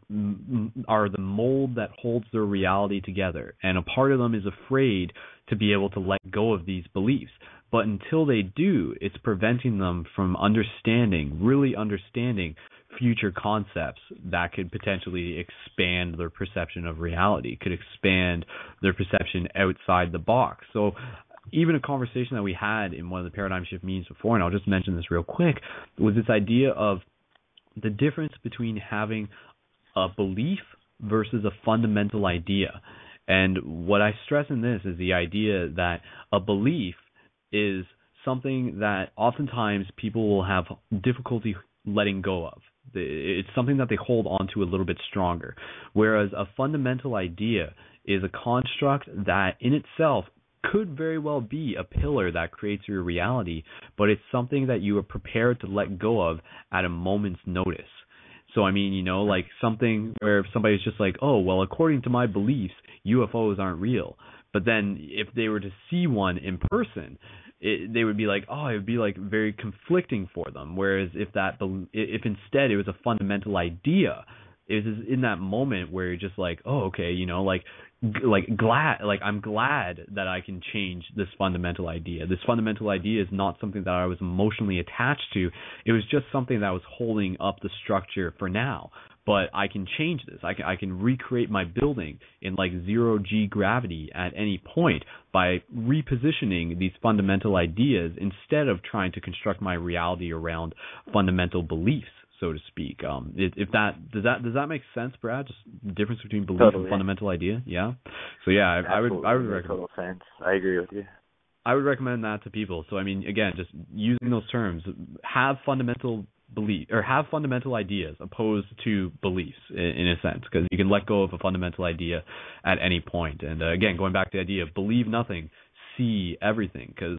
are the mold that holds their reality together. And a part of them is afraid to be able to let go of these beliefs. But until they do, it's preventing them from understanding, really understanding future concepts that could potentially expand their perception of reality, could expand their perception outside the box. So even a conversation that we had in one of the paradigm shift meetings before, and I'll just mention this real quick, was this idea of the difference between having a belief versus a fundamental idea. And what I stress in this is the idea that a belief is something that oftentimes people will have difficulty letting go of. It's something that they hold on to a little bit stronger. Whereas a fundamental idea is a construct that in itself could very well be a pillar that creates your reality, but it's something that you are prepared to let go of at a moment's notice. So I mean, you know, like something where if somebody's just like, "Oh, well, according to my beliefs, UFOs aren't real." But then if they were to see one in person, it, they would be like, oh, it would be like very conflicting for them. Whereas if that, if instead it was a fundamental idea, it was in that moment where you're just like, oh, okay, you know, like, like glad, like I'm glad that I can change this fundamental idea. This fundamental idea is not something that I was emotionally attached to. It was just something that was holding up the structure for now but I can change this. I can I can recreate my building in like zero g gravity at any point by repositioning these fundamental ideas instead of trying to construct my reality around fundamental beliefs, so to speak. Um, if, if that does that does that make sense, Brad? Just the difference between belief totally. and fundamental idea. Yeah. So yeah, I, I would I would recommend. Total sense. I agree with you. I would recommend that to people. So I mean, again, just using those terms, have fundamental belief or have fundamental ideas opposed to beliefs in, in a sense because you can let go of a fundamental idea at any point and uh, again going back to the idea of believe nothing see everything because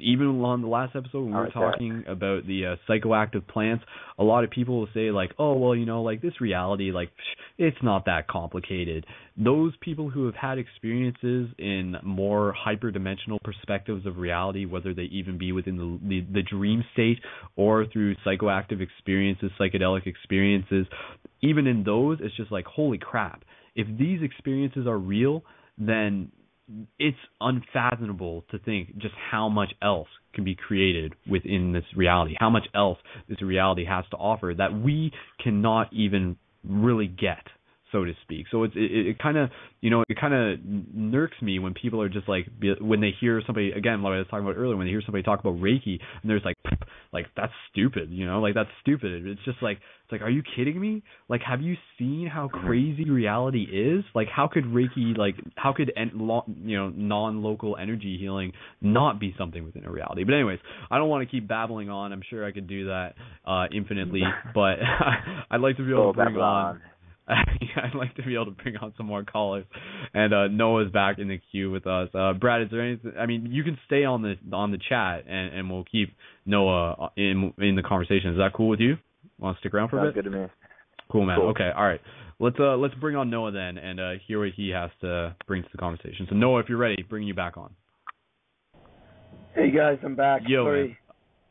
even on the last episode when we were talking about the uh, psychoactive plants, a lot of people will say like, "Oh, well, you know, like this reality, like it's not that complicated." Those people who have had experiences in more hyperdimensional perspectives of reality, whether they even be within the, the the dream state or through psychoactive experiences, psychedelic experiences, even in those, it's just like, "Holy crap! If these experiences are real, then it's unfathomable to think just how much else can be created within this reality, how much else this reality has to offer that we cannot even really get so to speak. So it's it, it kind of you know it kind of nerks me when people are just like when they hear somebody again like I was talking about earlier when they hear somebody talk about Reiki and there's like like that's stupid you know like that's stupid. It's just like it's like are you kidding me? Like have you seen how mm-hmm. crazy reality is? Like how could Reiki like how could en- lo- you know non-local energy healing not be something within a reality? But anyways, I don't want to keep babbling on. I'm sure I could do that uh infinitely, but I'd like to be able to bring on (laughs) I'd like to be able to bring on some more callers. And uh, Noah's back in the queue with us. Uh, Brad, is there anything? I mean, you can stay on the on the chat, and, and we'll keep Noah uh, in in the conversation. Is that cool with you? Want to stick around for Sounds a bit? good to me. Cool, man. Cool. Okay, all right. Let's uh let's bring on Noah then, and uh, hear what he has to bring to the conversation. So Noah, if you're ready, bringing you back on. Hey guys, I'm back. Yo, Sorry. man.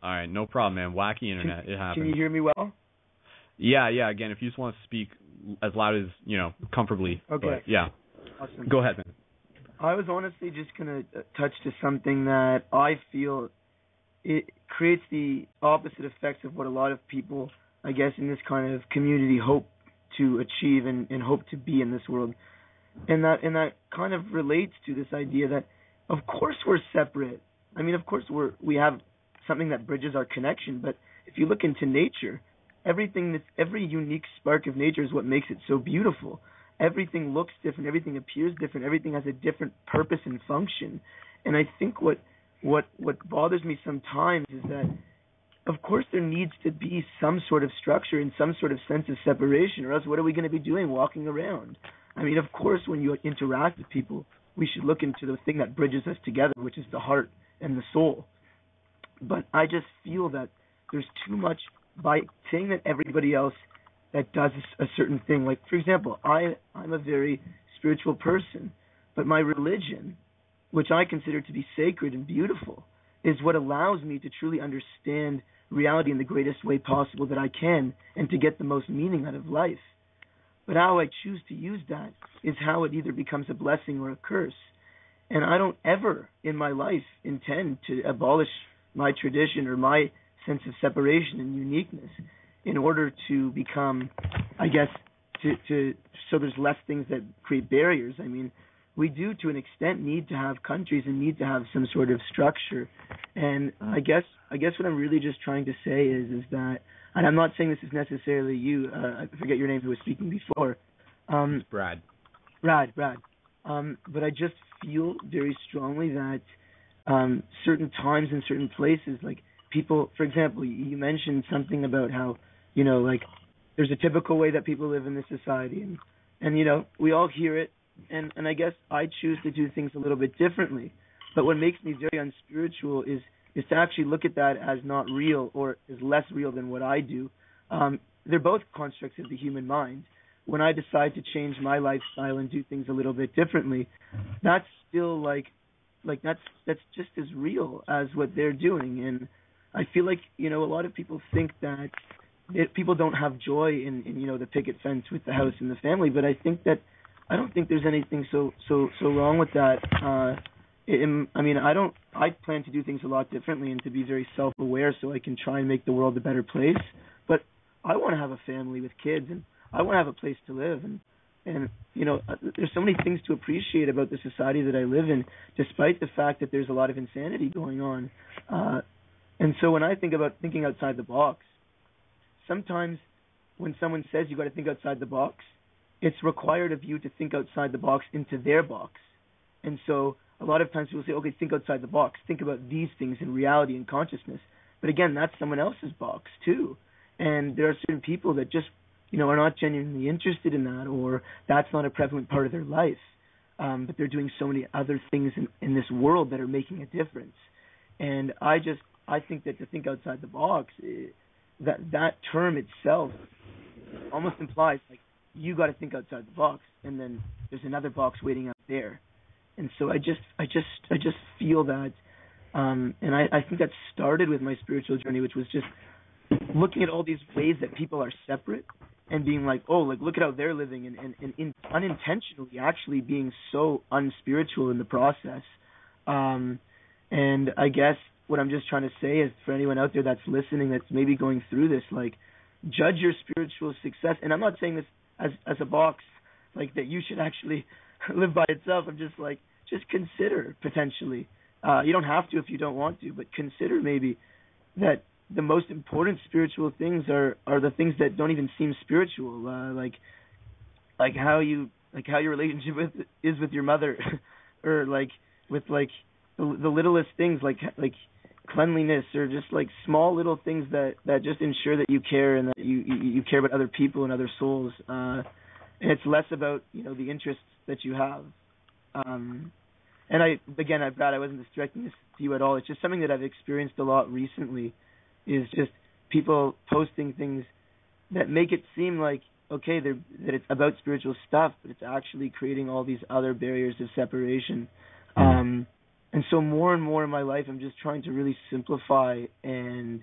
All right, no problem, man. Wacky internet, can, it happens. Can you hear me well? Yeah, yeah. Again, if you just want to speak as loud as you know, comfortably. Okay. But, yeah. Awesome. Go ahead, man. I was honestly just gonna uh, touch to something that I feel it creates the opposite effects of what a lot of people, I guess, in this kind of community hope to achieve and, and hope to be in this world. And that and that kind of relates to this idea that of course we're separate. I mean of course we're we have something that bridges our connection, but if you look into nature, everything that's every unique spark of nature is what makes it so beautiful. Everything looks different, everything appears different, everything has a different purpose and function. And I think what what what bothers me sometimes is that of course there needs to be some sort of structure and some sort of sense of separation or else what are we going to be doing walking around? I mean, of course when you interact with people, we should look into the thing that bridges us together, which is the heart and the soul. But I just feel that there's too much by saying that everybody else that does a certain thing, like for example, I I'm a very spiritual person, but my religion, which I consider to be sacred and beautiful, is what allows me to truly understand reality in the greatest way possible that I can and to get the most meaning out of life. But how I choose to use that is how it either becomes a blessing or a curse. And I don't ever in my life intend to abolish my tradition or my sense of separation and uniqueness in order to become, I guess, to, to so there's less things that create barriers. I mean, we do to an extent need to have countries and need to have some sort of structure. And I guess I guess what I'm really just trying to say is is that and I'm not saying this is necessarily you, uh, I forget your name who was speaking before. Um it's Brad. Brad, Brad. Um but I just feel very strongly that um certain times and certain places like people for example you mentioned something about how you know like there's a typical way that people live in this society and and you know we all hear it and and I guess I choose to do things a little bit differently. But what makes me very unspiritual is is to actually look at that as not real or is less real than what I do. Um, they're both constructs of the human mind. When I decide to change my lifestyle and do things a little bit differently, that's still like like that's that's just as real as what they're doing. And I feel like you know a lot of people think that it, people don't have joy in, in you know the picket fence with the house and the family, but I think that I don't think there's anything so so so wrong with that. Uh, in, I mean, I don't. I plan to do things a lot differently and to be very self-aware, so I can try and make the world a better place. But I want to have a family with kids, and I want to have a place to live, and and you know, uh, there's so many things to appreciate about the society that I live in, despite the fact that there's a lot of insanity going on. Uh, and so when I think about thinking outside the box, sometimes when someone says you got to think outside the box, it's required of you to think outside the box into their box. And so a lot of times people say, okay, think outside the box. Think about these things in reality and consciousness. But again, that's someone else's box too. And there are certain people that just, you know, are not genuinely interested in that or that's not a prevalent part of their life. Um, but they're doing so many other things in, in this world that are making a difference. And I just, I think that to think outside the box, eh, that that term itself almost implies like you got to think outside the box, and then there's another box waiting out there. And so I just, I just, I just feel that, um, and I, I think that started with my spiritual journey, which was just looking at all these ways that people are separate and being like, oh, like look at how they're living, and and, and in, unintentionally actually being so unspiritual in the process. Um, and I guess what I'm just trying to say is for anyone out there that's listening, that's maybe going through this, like judge your spiritual success. And I'm not saying this as as a box like that you should actually (laughs) live by itself. I'm just like just consider potentially. Uh, you don't have to if you don't want to, but consider maybe that the most important spiritual things are are the things that don't even seem spiritual, uh, like like how you like how your relationship with is with your mother, (laughs) or like with like the, the littlest things like like cleanliness or just like small little things that that just ensure that you care and that you you, you care about other people and other souls uh and it's less about you know the interests that you have. Um and i again i'm glad i wasn't directing this to you at all. It's just something that i've experienced a lot recently is just people posting things that make it seem like okay they're that it's about spiritual stuff but it's actually creating all these other barriers of separation. Um and so more and more in my life i'm just trying to really simplify and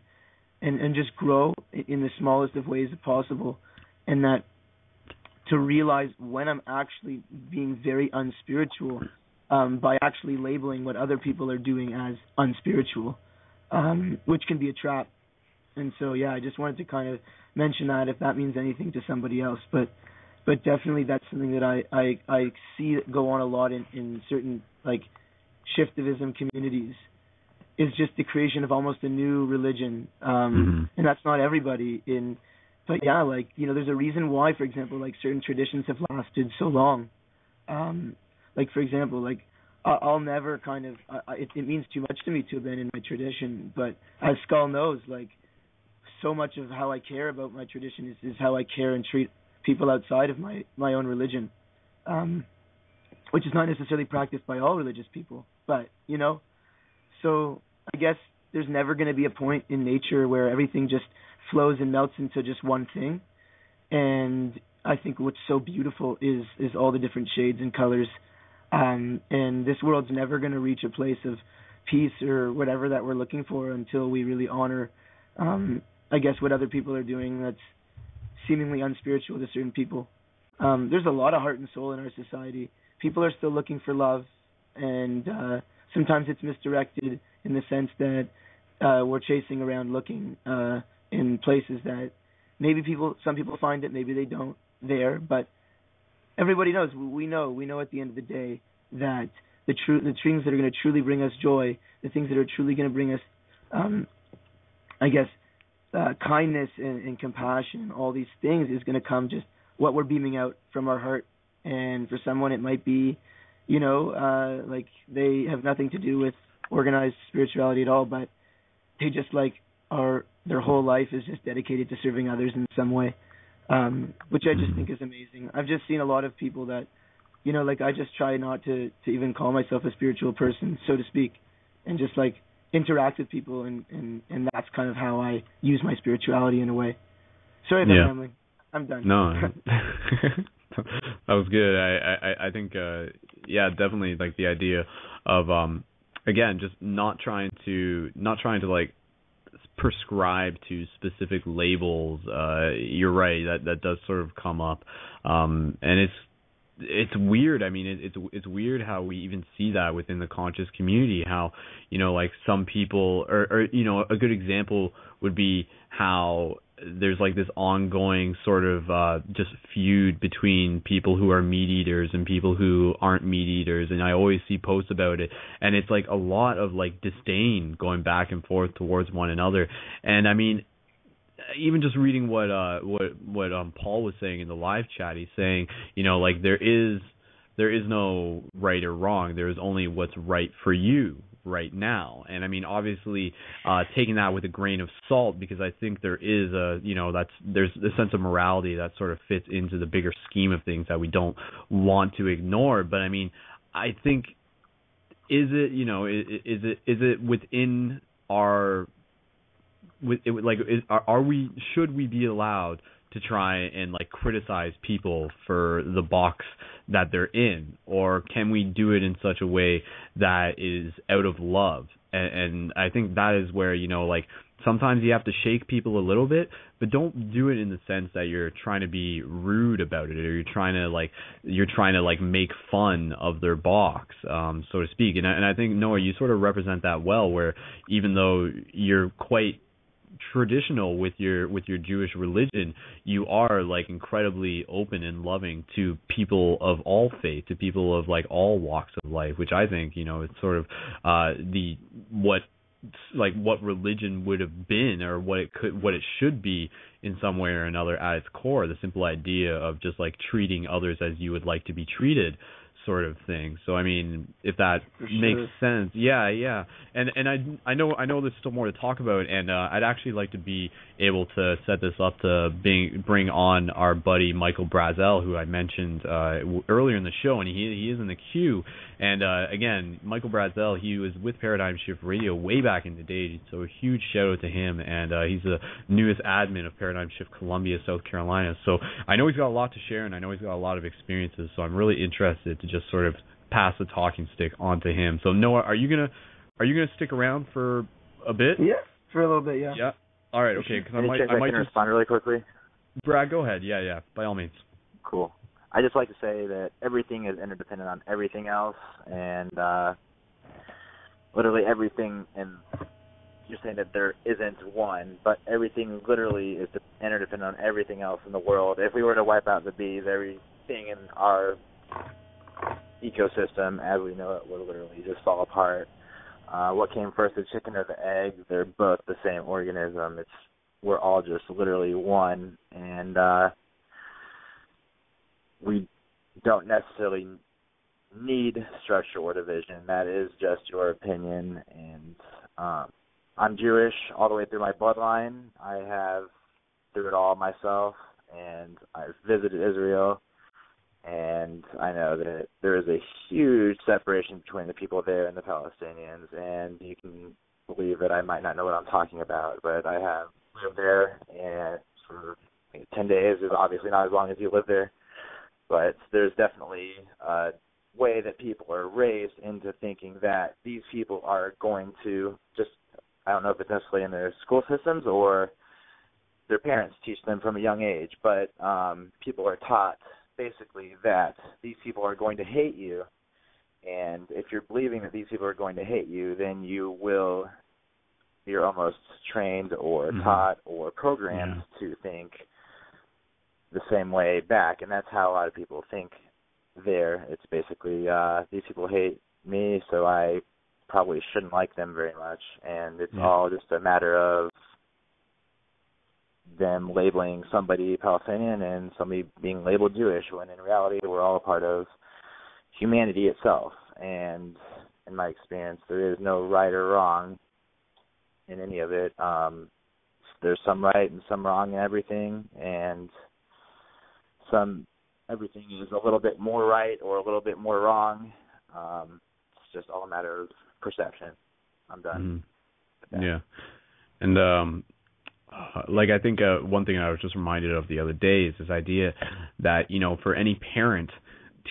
and and just grow in the smallest of ways possible. And that to realize when i'm actually being very unspiritual um by actually labeling what other people are doing as unspiritual um which can be a trap. And so yeah i just wanted to kind of mention that if that means anything to somebody else. But but definitely that's something that i i i see go on a lot in in certain like shiftivism communities is just the creation of almost a new religion. Um mm-hmm. and that's not everybody in but yeah like you know there's a reason why for example like certain traditions have lasted so long. Um like for example like I'll never kind of uh, it, it means too much to me to abandon my tradition but as skull knows like so much of how I care about my tradition is, is how I care and treat people outside of my my own religion. Um which is not necessarily practiced by all religious people but you know, so I guess there's never going to be a point in nature where everything just flows and melts into just one thing. And I think what's so beautiful is is all the different shades and colors. Um, and this world's never going to reach a place of peace or whatever that we're looking for until we really honor, um, I guess, what other people are doing that's seemingly unspiritual to certain people. Um, there's a lot of heart and soul in our society. People are still looking for love and uh, sometimes it's misdirected in the sense that uh, we're chasing around looking uh, in places that maybe people, some people find it, maybe they don't there, but everybody knows. We know. We know at the end of the day that the true the things that are going to truly bring us joy, the things that are truly going to bring us, um, I guess, uh, kindness and, and compassion, all these things is going to come just what we're beaming out from our heart. And for someone, it might be, you know, uh, like they have nothing to do with organized spirituality at all, but they just like are their whole life is just dedicated to serving others in some way, um, which I just think is amazing. I've just seen a lot of people that, you know, like I just try not to to even call myself a spiritual person, so to speak, and just like interact with people, and and and that's kind of how I use my spirituality in a way. Sorry about Yeah. rambling. I'm done. No, (laughs) (laughs) (laughs) that was good. I I I think uh yeah, definitely like the idea of um again just not trying to not trying to like prescribe to specific labels. Uh you're right that that does sort of come up. Um and it's it's weird. I mean, it, it's it's weird how we even see that within the conscious community. How you know, like some people, or, or you know, a good example would be how there's like this ongoing sort of uh just feud between people who are meat eaters and people who aren't meat eaters and I always see posts about it and it's like a lot of like disdain going back and forth towards one another. And I mean even just reading what uh what what um Paul was saying in the live chat he's saying you know like there is there is no right or wrong. There is only what's right for you right now. And i mean obviously uh taking that with a grain of salt because i think there is a you know that's there's a sense of morality that sort of fits into the bigger scheme of things that we don't want to ignore. But i mean i think is it you know is, is it is it within our with it, like is, are, are we should we be allowed to try and like criticize people for the box that they're in? Or can we do it in such a way that is out of love? And, and i think that is where you know like sometimes you have to shake people a little bit but don't do it in the sense that you're trying to be rude about it or you're trying to like you're trying to like make fun of their box um so to speak. And I, and I think Noah you sort of represent that well where even though you're quite traditional with your with your Jewish religion, you are like incredibly open and loving to people of all faith, to people of like all walks of life, which I think you know it's sort of uh the what like what religion would have been or what it could what it should be in some way or another at its core. The simple idea of just like treating others as you would like to be treated sort of thing. So I mean, if that For makes sure. sense, yeah, yeah. And and I I know I know there's still more to talk about, and uh, I'd actually like to be able to set this up to being bring on our buddy Michael Brazell, who I mentioned uh, earlier in the show, and he he is in the queue. And uh, again, Michael Brazell, he was with Paradigm Shift Radio way back in the day, so a huge shout out to him. And uh, he's the newest admin of Paradigm Shift Columbia, South Carolina. So I know he's got a lot to share, and I know he's got a lot of experiences. So I'm really interested to just sort of pass the talking stick on to him. So Noah, are you gonna are you gonna stick around for a bit? Yeah, for a little bit, yeah. Yeah. All right. Okay. Because I might I I might just respond really quickly? Brad, go ahead. Yeah, yeah. By all means. Cool. I just like to say that everything is interdependent on everything else, and uh, literally everything. And you're saying that there isn't one, but everything literally is interdependent on everything else in the world. If we were to wipe out the bees, everything in our ecosystem, as we know it, would literally just fall apart. Uh, what came first, the chicken or the egg? They're both the same organism. It's we're all just literally one, and uh, we don't necessarily need structure or division. That is just your opinion. And um, I'm Jewish all the way through my bloodline. I have through it all myself, and I've visited Israel, and I know that there is a huge separation between the people there and the Palestinians. And you can believe that I might not know what I'm talking about, but I have lived there, and for 10 days is obviously not as long as you live there but there's definitely a way that people are raised into thinking that these people are going to just I don't know if it's necessarily in their school systems or their parents teach them from a young age, but um people are taught basically that these people are going to hate you and if you're believing that these people are going to hate you, then you will you're almost trained or Mhm. taught or programmed to think the same way back, and that's how a lot of people think there. It's basically uh these people hate me, so I probably shouldn't like them very much, and it's Yeah. all just a matter of them labeling somebody Palestinian and somebody being labeled Jewish when in reality we're all a part of humanity itself. And in my experience there is no right or wrong in any of it. Um there's some right and some wrong in everything and some everything is a little bit more right or a little bit more wrong. Um it's just all a matter of perception. I'm done. Mhm. Yeah, and um, uh, like I think uh, one thing I was just reminded of the other day is this idea that you know for any parent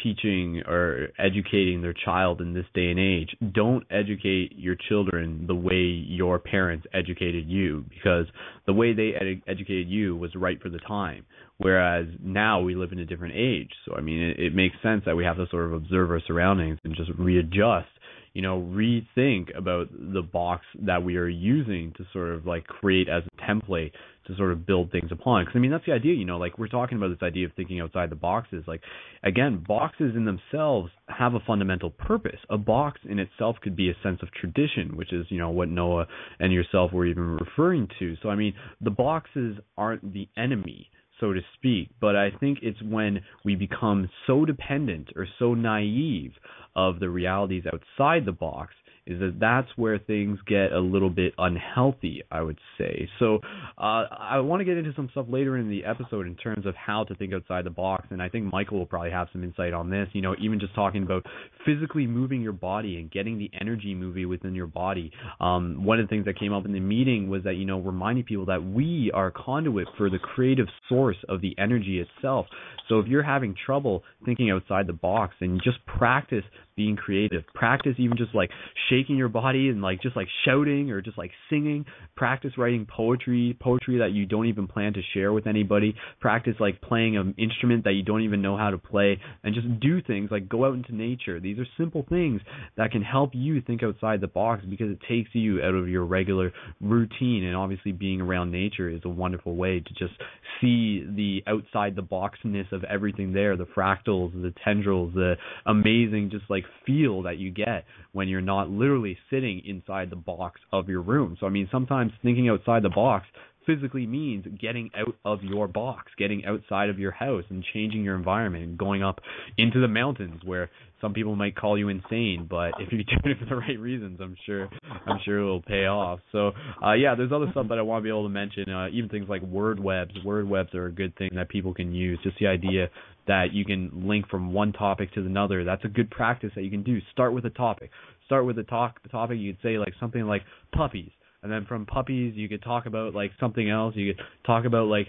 teaching or educating their child in this day and age, don't educate your children the way your parents educated you because the way they ed- educated you was right for the time. Whereas now we live in a different age. So I mean, it, it makes sense that we have to sort of observe our surroundings and just readjust you know, rethink about the box that we are using to sort of like create as a template to sort of build things upon. Because I mean, that's the idea, you know, like we're talking about this idea of thinking outside the boxes. Like, again, boxes in themselves have a fundamental purpose. A box in itself could be a sense of tradition, which is, you know, what Noah and yourself were even referring to. So, I mean, the boxes aren't the enemy so to speak. But I think it's when we become so dependent or so naive of the realities outside the box is that that's where things get a little bit unhealthy, I would say. So uh, I want to get into some stuff later in the episode in terms of how to think outside the box, and I think Michael will probably have some insight on this. You know, even just talking about physically moving your body and getting the energy moving within your body. Um, one of the things that came up in the meeting was that you know reminding people that we are a conduit for the creative source of the energy itself. So if you're having trouble thinking outside the box, then just practice being creative. Practice even just like shaking your body and like just like shouting or just like singing. Practice writing poetry, poetry that you don't even plan to share with anybody. Practice like playing an instrument that you don't even know how to play and just do things like go out into nature. These are simple things that can help you think outside the box because it takes you out of your regular routine and obviously being around nature is a wonderful way to just see the outside the boxness of everything there, the fractals, the tendrils, the amazing just like feel that you get when you're not literally sitting inside the box of your room. So I mean sometimes thinking outside the box physically means getting out of your box, getting outside of your house and changing your environment and going up into the mountains where some people might call you insane, but if you (laughs) do it for the right reasons, I'm sure I'm sure it will pay off. So uh yeah, there's other stuff that I want to be able to mention, uh even things like word webs. Word webs are a good thing that people can use. Just the idea that you can link from one topic to another. That's a good practice that you can do. Start with a topic. Start with a talk topic you could say like something like puppies and then from puppies you could talk about like something else. You could talk about like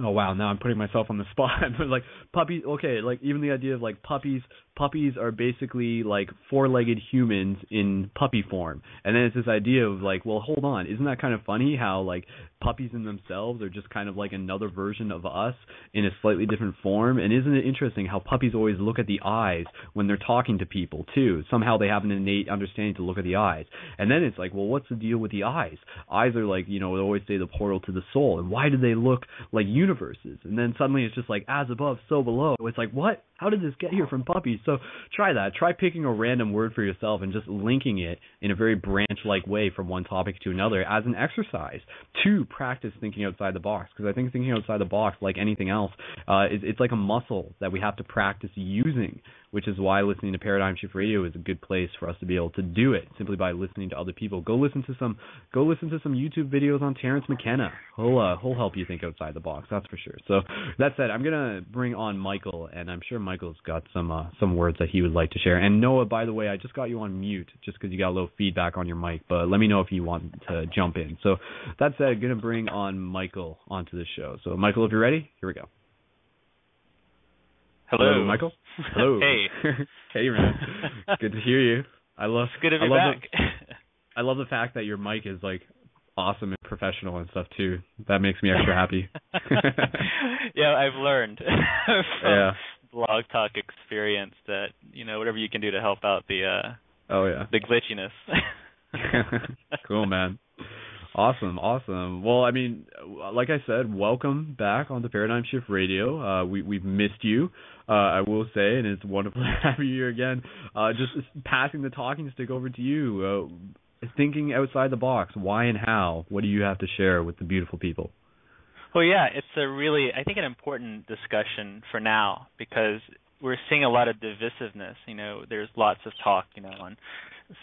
oh wow now i'm putting myself on the (laughs) spot. But like puppies okay like even the idea of like puppies puppies are basically like four-legged humans in puppy form. And then it's this idea of like well hold on isn't that kind of funny how like puppies in themselves are just kind of like another version of us in a slightly different form. And isn't it interesting how puppies always look at the eyes when they're talking to people too? Somehow they have an innate understanding to look at the eyes. And then it's like well what's the deal with the eyes? Eyes are like you know they always say the portal to the soul. And why do they look like universes? And then suddenly it's just like as above so below. It's like what? How did this get here from puppies? So try that. Try picking a random word for yourself and just linking it in a very branch like way from one topic to another as an exercise. To practice thinking outside the box because i think thinking outside the box like anything else uh is it's like a muscle that we have to practice using which is why listening to Paradigm Shift Radio is a good place for us to be able to do it simply by listening to other people. Go listen to some go listen to some YouTube videos on Terence McKenna. He'll uh, he'll help you think outside the box, that's for sure. So that said, I'm gonna bring on Michael, and I'm sure Michael's got some uh, some words that he would like to share. And Noah, by the way, I just got you on mute just because you got a little feedback on your mic, but let me know if you want to jump in. So that said, I'm gonna bring on Michael onto the show. So Michael, if you're ready, here we go. Hello, Michael. Hello. (laughs) hey. (laughs) hey, man. (laughs) good to hear you. I love. It's good to I be love back. The, I love the fact that your mic is like awesome and professional and stuff too. That makes me extra happy. yeah, I've learned from yeah. blog talk experience that you know whatever you can do to help out the uh Oh yeah. the glitchiness. cool, man. Awesome, awesome. Well, I mean, like I said, welcome back on the Paradigm Shift Radio. Uh, we we've missed you. Uh, I will say, and it's wonderful (laughs) to have you here again. Uh, just passing the talking stick over to you. Uh, thinking outside the box, why and how? What do you have to share with the beautiful people? Well, yeah, it's a really, I think, an important discussion for now because we're seeing a lot of divisiveness. You know, there's lots of talk, you know, on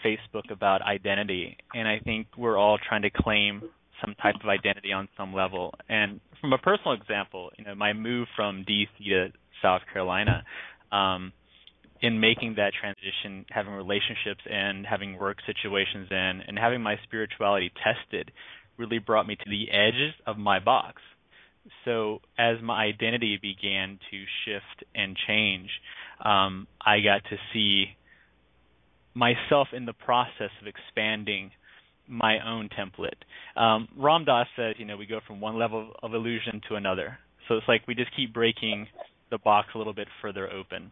Facebook about identity, and I think we're all trying to claim some type of identity on some level. And from a personal example, you know, my move from DC to South Carolina, um, in making that transition, having relationships and having work situations in, and having my spirituality tested, really brought me to the edges of my box. So as my identity began to shift and change, um, I got to see myself in the process of expanding my own template. Um, Ram Dass says, you know, we go from one level of illusion to another. So it's like we just keep breaking the box a little bit further open.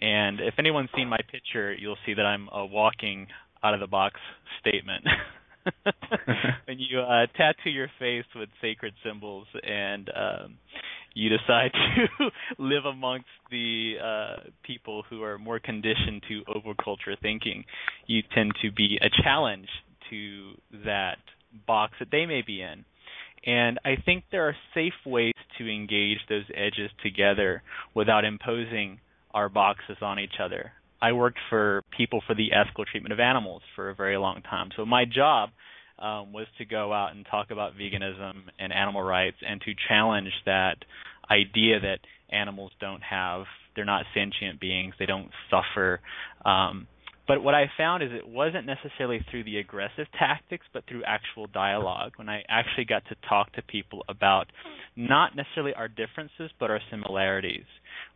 And if anyone's seen my picture, you'll see that I'm a walking out of the box statement. (laughs) when you uh, tattoo your face with sacred symbols and um, you decide (laughs) to live amongst the uh, people who are more conditioned to overculture thinking, you tend to be a challenge to that box that they may be in. And I think there are safe ways to engage those edges together without imposing our boxes on each other. I worked for people for the ethical treatment of animals for a very long time. So my job um, was to go out and talk about veganism and animal rights and to challenge that idea that animals don't have, they're not sentient beings, they don't suffer. Um, but what I found is it wasn't necessarily through the aggressive tactics, but through actual dialogue. When I actually got to talk to people about not necessarily our differences, but our similarities,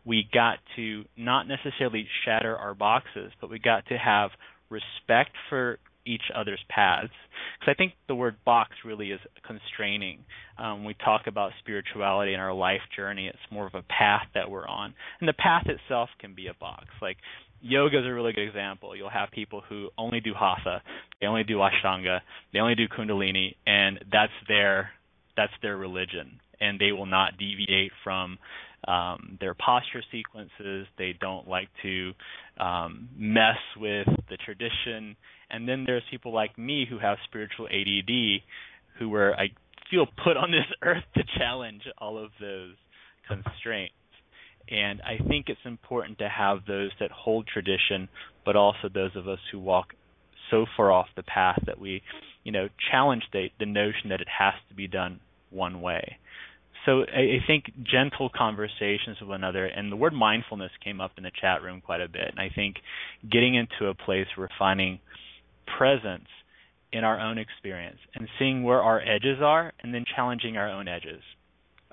we got to not necessarily shatter our boxes, but we got to have respect for each other's paths. Because I think the word box really is constraining. Um, we talk about spirituality in our life journey, it's more of a path that we're on. And the path itself can be a box. Like yoga is a really good example. You'll have people who only do hatha, they only do ashtanga, they only do kundalini, and that's their that's their religion, and they will not deviate from um, their posture sequences. They don't like to um, mess with the tradition. And then there's people like me who have spiritual ADD, who were I feel put on this (laughs) earth to challenge all of those constraints. And I think it's important to have those that hold tradition, but also those of us who walk so far off the path that we, you know, challenge the, the notion that it has to be done one way. So I, I think gentle conversations with one another, and the word mindfulness came up in the chat room quite a bit. And I think getting into a place where finding presence in our own experience and seeing where our edges are, and then challenging our own edges.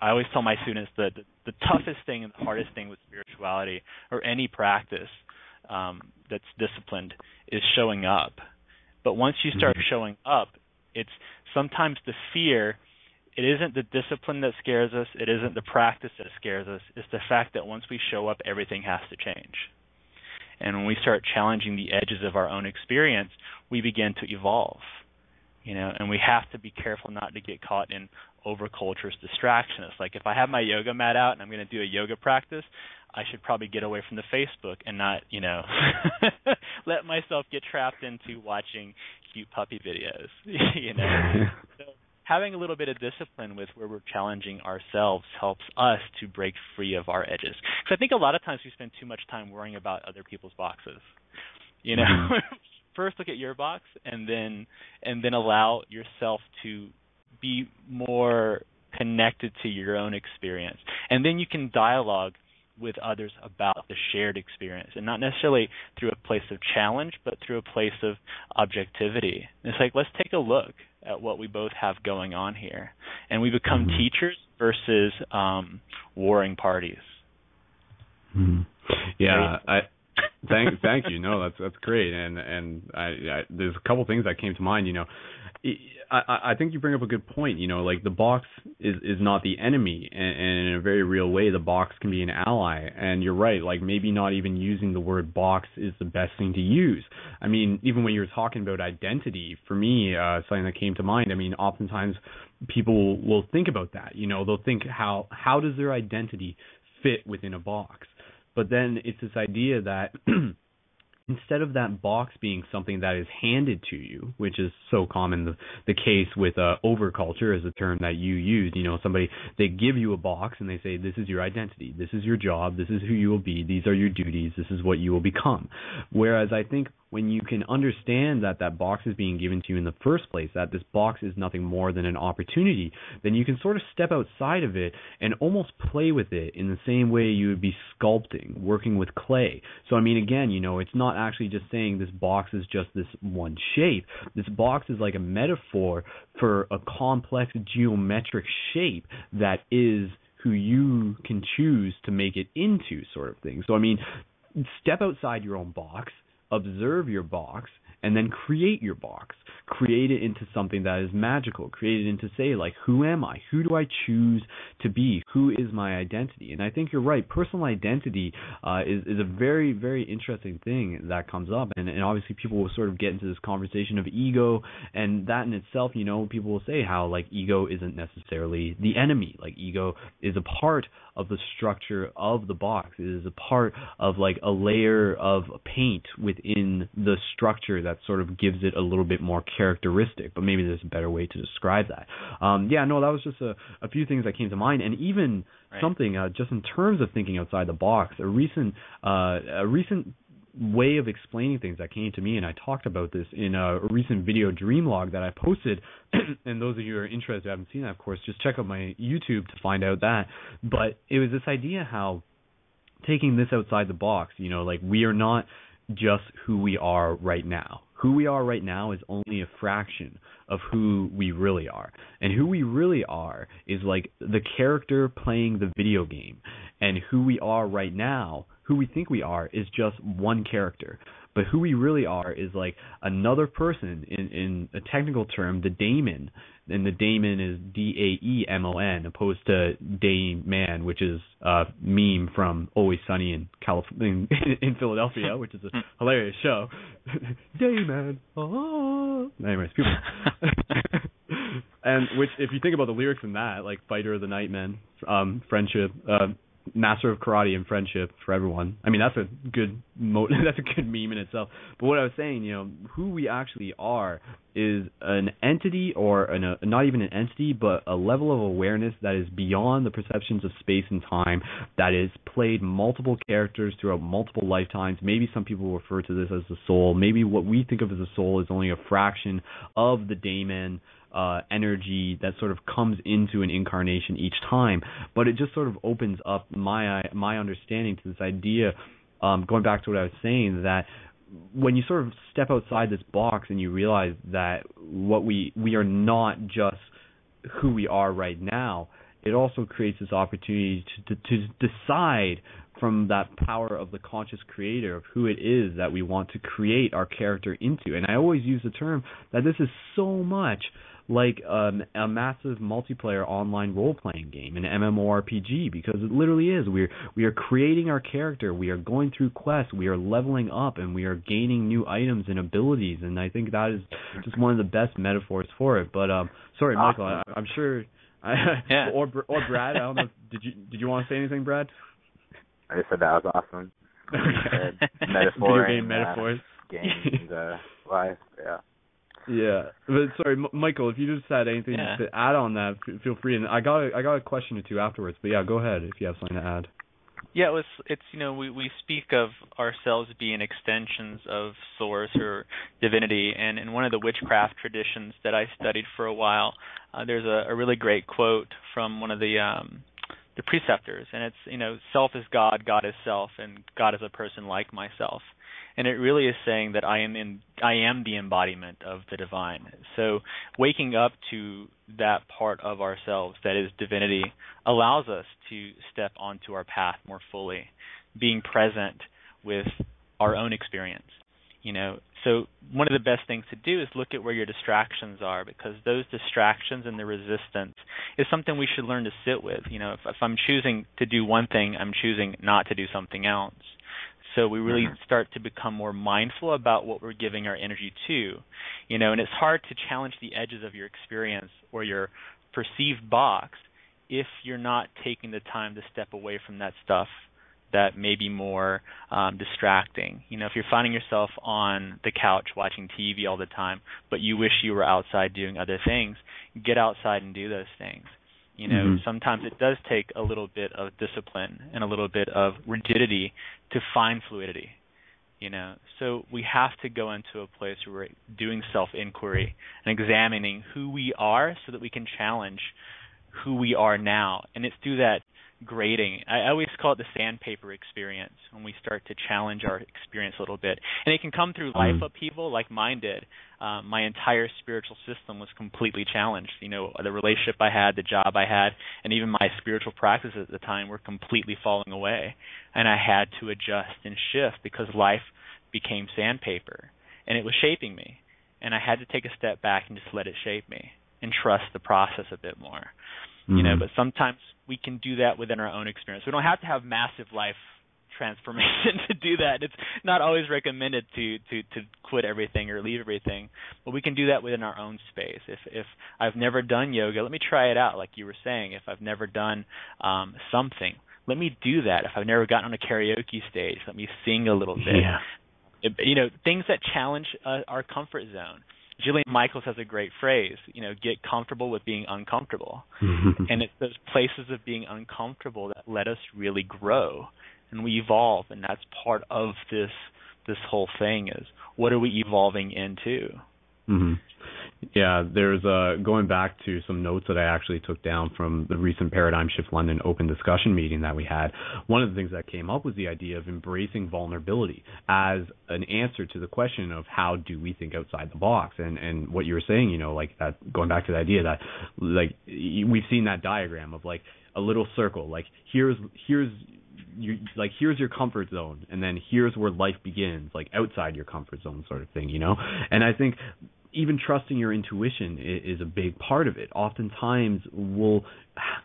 I always tell my students that the, the toughest thing and the hardest thing with spirituality or any practice um, that's disciplined is showing up. But once you start mm-hmm. showing up, it's sometimes the fear. It isn't the discipline that scares us. It isn't the practice that scares us. It's the fact that once we show up, everything has to change. And when we start challenging the edges of our own experience, we begin to evolve. You know, and we have to be careful not to get caught in overculture's distraction. It's like if I have my yoga mat out and I'm going to do a yoga practice, I should probably get away from the Facebook and not, you know, (laughs) let myself get trapped into watching cute puppy videos. (laughs) you know, (laughs) so having a little bit of discipline with where we're challenging ourselves helps us to break free of our edges. Because I think a lot of times we spend too much time worrying about other people's boxes. You know, mm-hmm. First look at your box and then and then allow yourself to be more connected to your own experience. And then you can dialogue with others about the shared experience and not necessarily through a place of challenge but through a place of objectivity. It's like let's take a look at what we both have going on here and we become mm-hmm. teachers versus um warring parties. Mm-hmm. Yeah, I thank thank you. No, that's that's great. And and I, I there's a couple things that came to mind, you know. I, I think you bring up a good point. You know, like the box is is not the enemy, and, and in a very real way, the box can be an ally. And you're right. Like maybe not even using the word box is the best thing to use. I mean, even when you're talking about identity, for me, uh, something that came to mind. I mean, oftentimes people will think about that. You know, they'll think how how does their identity fit within a box but then it's this idea that (clears throat) instead of that box being something that is handed to you, which is so common the, the case with uh, overculture is a term that you use. You know, somebody they give you a box and they say this is your identity, this is your job, this is who you will be, these are your duties, this is what you will become. Whereas I think when you can understand that that box is being given to you in the first place, that this box is nothing more than an opportunity, then you can sort of step outside of it and almost play with it in the same way you would be sculpting, working with clay. So, I mean, again, you know, it's not actually just saying this box is just this one shape. This box is like a metaphor for a complex geometric shape that is who you can choose to make it into, sort of thing. So, I mean, step outside your own box observe your box and then create your box. Create it into something that is magical. Create it into say like who am I? Who do I choose to be? Who is my identity? And I think you're right. Personal identity uh, is is a very very interesting thing that comes up, and, and obviously people will sort of get into this conversation of ego, and that in itself, you know, people will say how like ego isn't necessarily the enemy. Like ego is a part of the structure of the box. It is a part of like a layer of paint within the structure that sort of gives it a little bit more characteristic. But maybe there's a better way to describe that. Um, yeah, no, that was just a, a few things that came to mind, and even right. something uh, just in terms of thinking outside the box. A recent uh, a recent way of explaining things that came to me, and I talked about this in a recent video dream log that I posted. (clears throat) and those of you who are interested, who haven't seen that, of course, just check out my YouTube to find out that. But it was this idea how taking this outside the box, you know, like we are not just who we are right now. Who we are right now is only a fraction of who we really are. And who we really are is like the character playing the video game. And who we are right now who we think we are is just one character. But who we really are is like another person in in a technical term, the daemon. And the daemon is D A E M O N opposed to day man, which is a meme from Always Sunny in California in, in Philadelphia, which is a (laughs) hilarious show. (laughs) Dayman. Oh. Anyways, people (laughs) and which if you think about the lyrics in that, like Fighter of the Nightman, um, friendship, uh, master of karate and friendship for everyone. I mean, that's a good mo- (laughs) that's a good meme in itself. But what I was saying, you know, who we actually are is an entity or an, a, not even an entity, but a level of awareness that is beyond the perceptions of space and time. That is played multiple characters throughout multiple lifetimes. Maybe some people refer to this as the soul. Maybe what we think of as a soul is only a fraction of the daemon uh, energy that sort of comes into an incarnation each time. But it just sort of opens up my my understanding to this idea. Um, going back to what I was saying, that when you sort of step outside this box and you realize that what we we are not just who we are right now, it also creates this opportunity to, to, to decide from that power of the conscious creator of who it is that we want to create our character into. And I always use the term that this is so much like um, a massive multiplayer online role playing game, an MMORPG, because it literally is. We're we are creating our character, we are going through quests, we are leveling up, and we are gaining new items and abilities. And I think that is just one of the best metaphors for it. But um, sorry, Michael, I, I'm sure. I, (laughs) yeah. or or Brad, I don't know. Did you did you want to say anything, Brad? I just said that was awesome. (laughs) Okay. Metaphor Video game metaphors. Uh, games, uh, life, yeah. Yeah, but sorry, M- Michael, if you just had anything yeah. to add on that, f- feel free. And I got a, I got a question or two afterwards, but yeah, go ahead if you have something to add. Yeah, it was. It's you know we we speak of ourselves being extensions of source or divinity, and in one of the witchcraft traditions that I studied for a while, uh, there's a, a really great quote from one of the um, the preceptors, and it's you know self is God, God is self, and God is a person like myself and it really is saying that I am in I am the embodiment of the divine. So waking up to that part of ourselves that is divinity allows us to step onto our path more fully, being present with our own experience. You know, so one of the best things to do is look at where your distractions are because those distractions and the resistance is something we should learn to sit with. You know, if, if I'm choosing to do one thing, I'm choosing not to do something else. So we really mm-hmm. start to become more mindful about what we're giving our energy to. You know, and it's hard to challenge the edges of your experience or your perceived box if you're not taking the time to step away from that stuff that may be more um, distracting. You know, if you're finding yourself on the couch watching TV all the time, but you wish you were outside doing other things, get outside and do those things. You know, Mhm. sometimes it does take a little bit of discipline and a little bit of rigidity to find fluidity. You know, so we have to go into a place where we're doing self-inquiry and examining who we are, so that we can challenge who we are now. And it's through that grading. I always call it the sandpaper experience when we start to challenge our experience a little bit. And it can come through life Mm. upheaval like mine did. Um, my entire spiritual system was completely challenged. You know, the relationship I had, the job I had, and even my spiritual practices at the time were completely falling away. And I had to adjust and shift because life became sandpaper and it was shaping me. And I had to take a step back and just let it shape me and trust the process a bit more you know Mhm. but sometimes we can do that within our own experience. We don't have to have massive life transformation (laughs) to do that. It's not always recommended to to to quit everything or leave everything but we can do that within our own space. If if i've never done yoga let me try it out like you were saying. If i've never done um something let me do that. If i've never gotten on a karaoke stage let me sing a little bit. Yeah. it, you know things that challenge uh, our comfort zone Jillian Michaels has a great phrase, you know, get comfortable with being uncomfortable. and it's those places of being uncomfortable that let us really grow and we evolve and that's part of this this whole thing is what are we evolving into? hmm Yeah, there's uh going back to some notes that I actually took down from the recent Paradigm Shift London open discussion meeting that we had. One of the things that came up was the idea of embracing vulnerability as an answer to the question of how do we think outside the box and and what you were saying, you know, like that going back to the idea that like we've seen that diagram of like a little circle, like here's here's you like here's your comfort zone and then here's where life begins like outside your comfort zone sort of thing you know and i think even trusting your intuition is, a big part of it. Oftentimes, we'll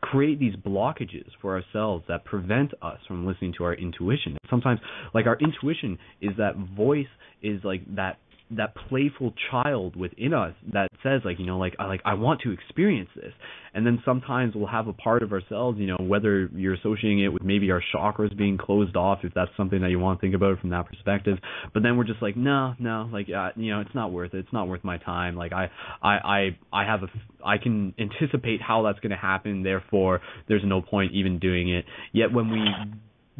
create these blockages for ourselves that prevent us from listening to our intuition. Sometimes, like our intuition is that voice, is like that that playful child within us that says like you know like I like I want to experience this. And then sometimes we'll have a part of ourselves you know whether you're associating it with maybe our chakras being closed off if that's something that you want to think about from that perspective. But then we're just like no no like uh, you know it's not worth it. It's not worth my time. Like I I I I have a I can anticipate how that's going to happen. Therefore there's no point even doing it. Yet when we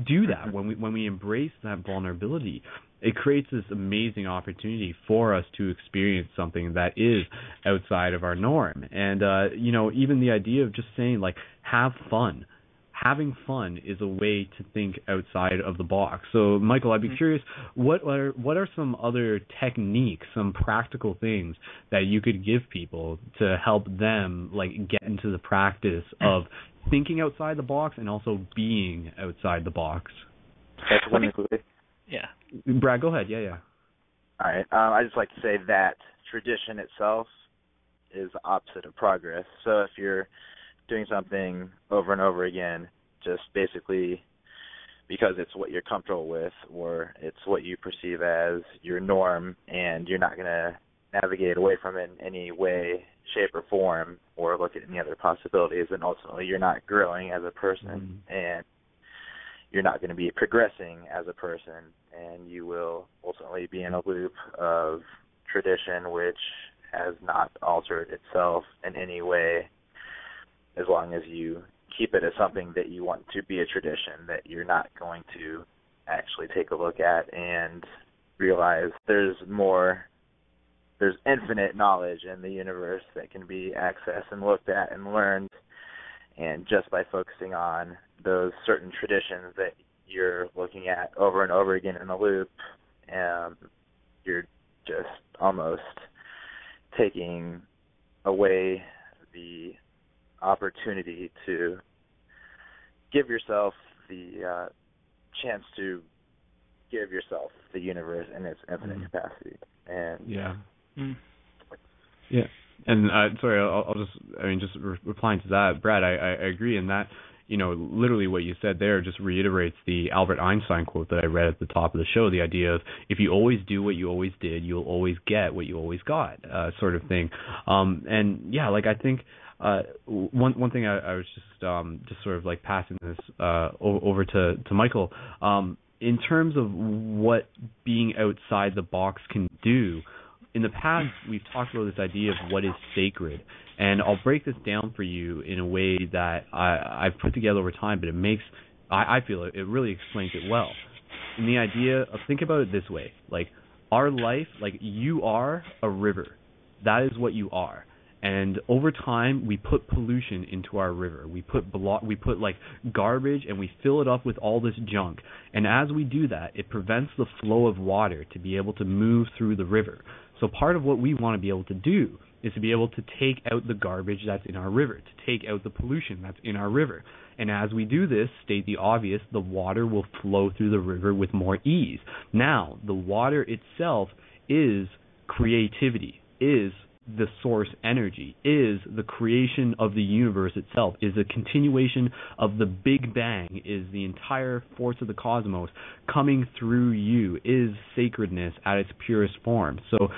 do that when we when we embrace that vulnerability it creates this amazing opportunity for us to experience something that is outside of our norm. And uh you know even the idea of just saying like have fun. Having fun is a way to think outside of the box. So michael i'd be Mhm. curious what are what are some other techniques some practical things that you could give people to help them like get into the practice of thinking outside the box and also being outside the box? That's Let me- wonderfully. Yeah. brad go ahead yeah yeah All right. Um, I just like to say that tradition itself is the opposite of progress. So if you're doing something over and over again, just basically because it's what you're comfortable with or it's what you perceive as your norm and you're not going to navigate away from it in any way, shape, or form or look at any other possibilities, then ultimately you're not growing as a person and you're not going to be progressing as a person and you will ultimately be in a loop of tradition which has not altered itself in any way as long as you keep it as something that you want to be a tradition that you're not going to actually take a look at and realize there's more there's infinite knowledge in the universe that can be accessed and looked at and learned and just by focusing on those certain traditions that you're looking at over and over again in the loop um you're just almost taking away the opportunity to give yourself the uh chance to give yourself the universe in its infinite Mhm. capacity and yeah Mm. Yeah, and uh, sorry, I'll, I'll just, I mean, just re- replying to that, Brad, I, I agree in that, you know, literally what you said there just reiterates the Albert Einstein quote that I read at the top of the show, the idea of if you always do what you always did, you'll always get what you always got, uh, sort of thing. Um, and yeah, like I think uh, one one thing I, I was just um, just sort of like passing this uh, over to to Michael. Um, in terms of what being outside the box can do, in the past we've talked about this idea of what is sacred, and I'll break this down for you in a way that I, I've put together over time, but it makes I, I feel it, it really explains it well. And the idea of think about it this way, like our life, like you are a river. That is what you are and over time we put pollution into our river we put blo- we put like garbage and we fill it up with all this junk and as we do that it prevents the flow of water to be able to move through the river so part of what we want to be able to do is to be able to take out the garbage that's in our river to take out the pollution that's in our river. And as we do this state the obvious the water will flow through the river with more ease. Now the water itself is creativity is the source energy, is the creation of the universe itself, is a continuation of the Big Bang, is the entire force of the cosmos coming through you, is sacredness at its purest form. So,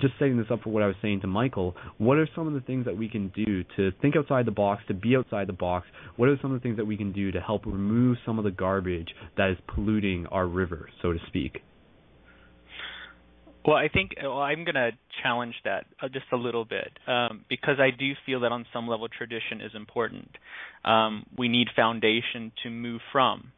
just setting this up for what I was saying to Michael, what are some of the things that we can do to think outside the box, to be outside the box? What are some of the things that we can do to help remove some of the garbage that is polluting our river, so to speak? Well, I think well, I'm going to challenge that uh, just a little bit um, because I do feel that on some level tradition is important. Um, we need foundation to move from,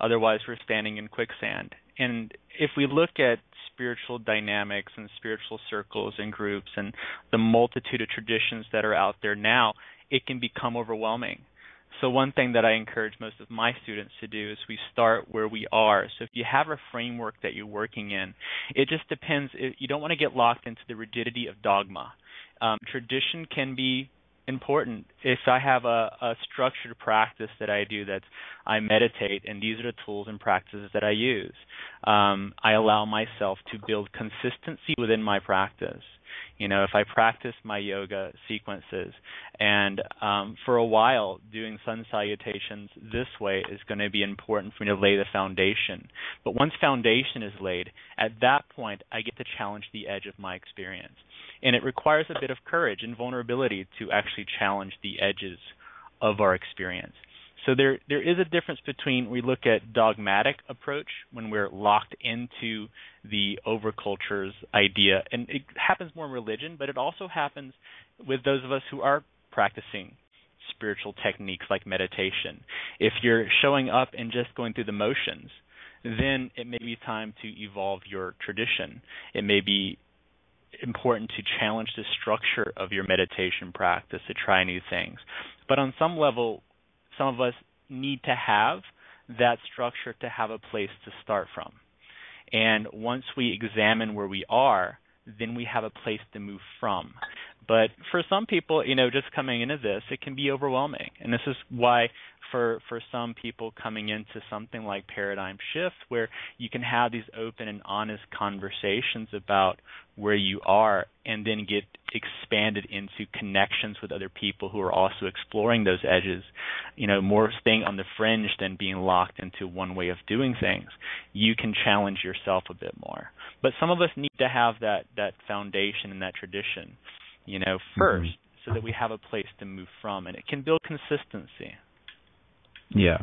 otherwise we're standing in quicksand. And if we look at spiritual dynamics and spiritual circles and groups and the multitude of traditions that are out there now, it can become overwhelming. So one thing that I encourage most of my students to do is we start where we are. So if you have a framework that you're working in, it just depends. You don't want to get locked into the rigidity of dogma. Um, tradition can be important. If I have a, a structured practice that I do, that's I meditate, and these are the tools and practices that I use. Um, I allow myself to build consistency within my practice. You know, if I practice my yoga sequences and um, for a while doing sun salutations this way is going to be important for me to lay the foundation. But once foundation is laid, at that point I get to challenge the edge of my experience. And it requires a bit of courage and vulnerability to actually challenge the edges of our experience. So there there is a difference between we look at dogmatic approach when we're locked into the overculture's idea, and it happens more in religion, but it also happens with those of us who are practicing spiritual techniques like meditation. If you're showing up and just going through the motions, then it may be time to evolve your tradition. It may be important to challenge the structure of your meditation practice to try new things. But on some level, some of us need to have that structure to have a place to start from. And once we examine where we are, then we have a place to move from. But for some people, you know, just coming into this, it can be overwhelming. And this is why for for some people coming into something like paradigm shift where you can have these open and honest conversations about where you are and then get expanded into connections with other people who are also exploring those edges you know more staying on the fringe than being locked into one way of doing things. You can challenge yourself a bit more. But some of us need to have that that foundation and that tradition you know 1st mm-hmm. so that we have a place to move from and it can build consistency yeah.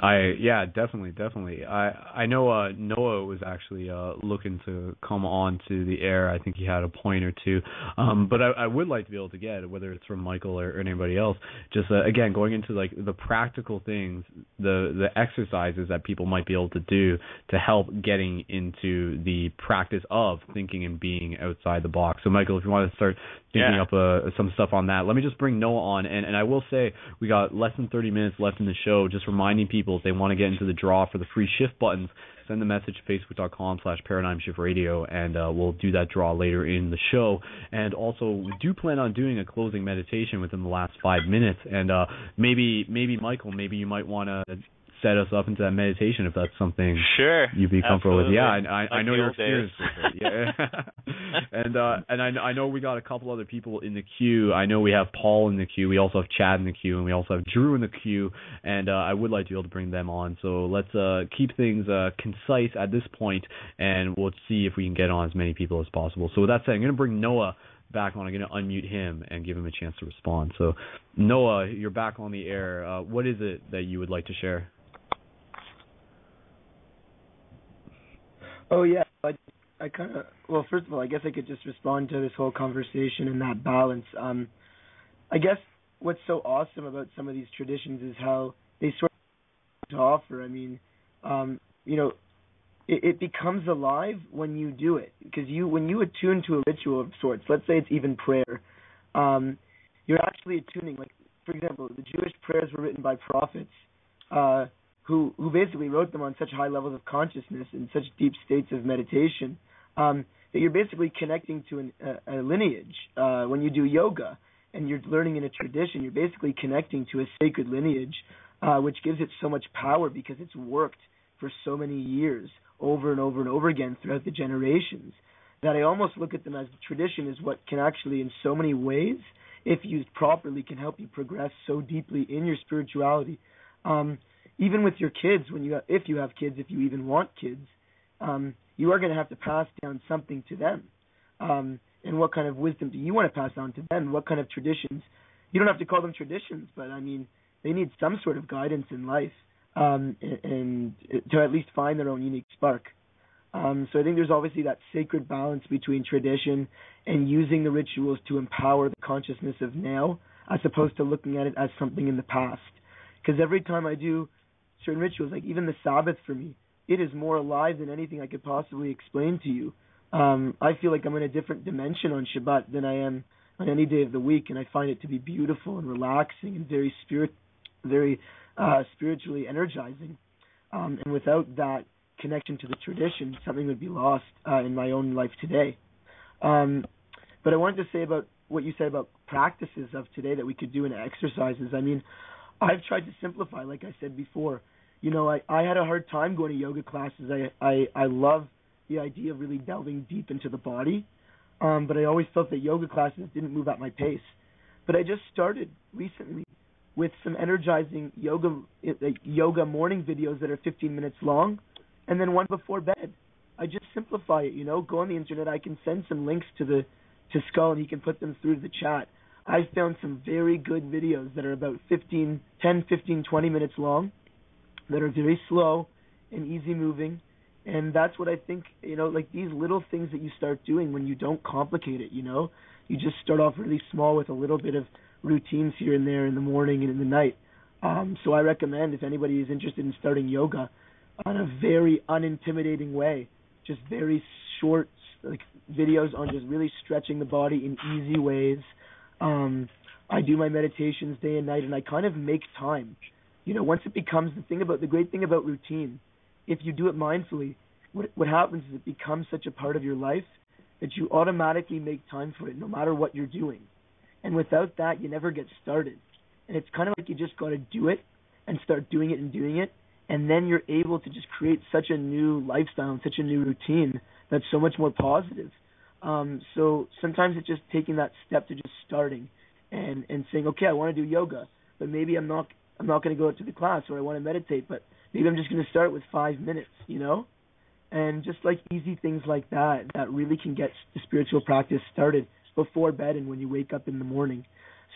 I yeah, definitely, definitely. I I know uh Noah was actually uh looking to come on to the air. I think he had a point or two. Um but I, I would like to be able to get whether it's from Michael or, or anybody else just uh, again going into like the practical things, the the exercises that people might be able to do to help getting into the practice of thinking and being outside the box. So Michael, if you want to start thinking yeah. up uh, some stuff on that. Let me just bring Noah on, and, and I will say we got less than 30 minutes left in the show. Just people if they want to get into the draw for the free shift buttons, send the message to facebook.com slash paradigm shift radio, and uh, we'll do that draw later in the show. And also, we do plan on doing a closing meditation within the last five minutes, and uh, maybe maybe Michael, maybe you might want to set us up into that meditation if that's something sure you'd be comfortable absolutely. with. Yeah, I, I, I know your experience with it. Yeah, (laughs) and uh, and I, I know we got a couple other people in the queue. I know we have Paul in the queue. We also have Chad in the queue, and we also have Drew in the queue. And uh, I would like to be able to bring them on. So let's uh, keep things uh, concise at this point, and we'll see if we can get on as many people as possible. So with that said, I'm going to bring Noah back on. I'm going to unmute him and give him a chance to respond. So, Noah, you're back on the air. Uh, what is it that you would like to share? Oh yeah, I, I kind of well, first of all, I guess I could just respond to this whole conversation and that balance. Um, I guess what's so awesome about some of these traditions is how they sort of to offer. I mean, um, you know, it, it becomes alive when you do it because you when you attune to a ritual of sorts. Let's say it's even prayer. Um, you're actually attuning. Like for example, the Jewish prayers were written by prophets uh, who who basically wrote them on such high levels of consciousness and such deep states of meditation um, that you're basically connecting to an, a, a lineage. Uh, when you do yoga and you're learning in a tradition, you're basically connecting to a sacred lineage, uh, which gives it so much power because it's worked for so many years over and over and over again throughout the generations that I almost look at them as the tradition is what can actually, in so many ways, if used properly, can help you progress so deeply in your spirituality. Um, even with your kids, when you have, if you have kids, if you even want kids, um, you are going to have to pass down something to them. Um, and what kind of wisdom do you want to pass on to them? What kind of traditions? You don't have to call them traditions, but I mean, they need some sort of guidance in life um, and, and to at least find their own unique spark. Um, so I think there's obviously that sacred balance between tradition and using the rituals to empower the consciousness of now, as opposed to looking at it as something in the past. Because every time I do certain rituals, like even the Sabbath for me, it is more alive than anything I could possibly explain to you. Um, I feel like I'm in a different dimension on Shabbat than I am on any day of the week, and I find it to be beautiful and relaxing and very spirit, very uh, spiritually energizing. Um, and without that connection to the tradition, something would be lost uh, in my own life today. Um, but I wanted to say about what you said about practices of today that we could do in exercises. I mean, (laughs) I've tried to simplify, like I said before. You know, I, I had a hard time going to yoga classes. I, I I love the idea of really delving deep into the body, um, but I always felt that yoga classes didn't move at my pace. But I just started recently with some energizing yoga uh, yoga morning videos that are 15 minutes long, and then one before bed. I just simplify it, you know. Go on the internet. I can send some links to the to Skull, and he can put them through the chat. I've found some very good videos that are about 15, 10, 15, 20 minutes long, that are very slow and easy moving, and that's what I think. You know, like these little things that you start doing when you don't complicate it. You know, you just start off really small with a little bit of routines here and there in the morning and in the night. Um, so I recommend if anybody is interested in starting yoga on a very unintimidating way, just very short like videos on just really stretching the body in easy ways. Um, I do my meditations day and night, and I kind of make time. You know, once it becomes the thing about the great thing about routine, if you do it mindfully, what what happens is it becomes such a part of your life that you automatically make time for it, no matter what you're doing. And without that, you never get started. And it's kind of like you just got to do it and start doing it and doing it. And then you're able to just create such a new lifestyle and such a new routine that's so much more positive. Um, so sometimes it's just taking that step to just starting and and saying, okay, I want to do yoga, but maybe I'm not I'm not going to go to the class or I want to meditate, but maybe I'm just going to start with five minutes, you know, and just like easy things like that that really can get the spiritual practice started before bed and when you wake up in the morning.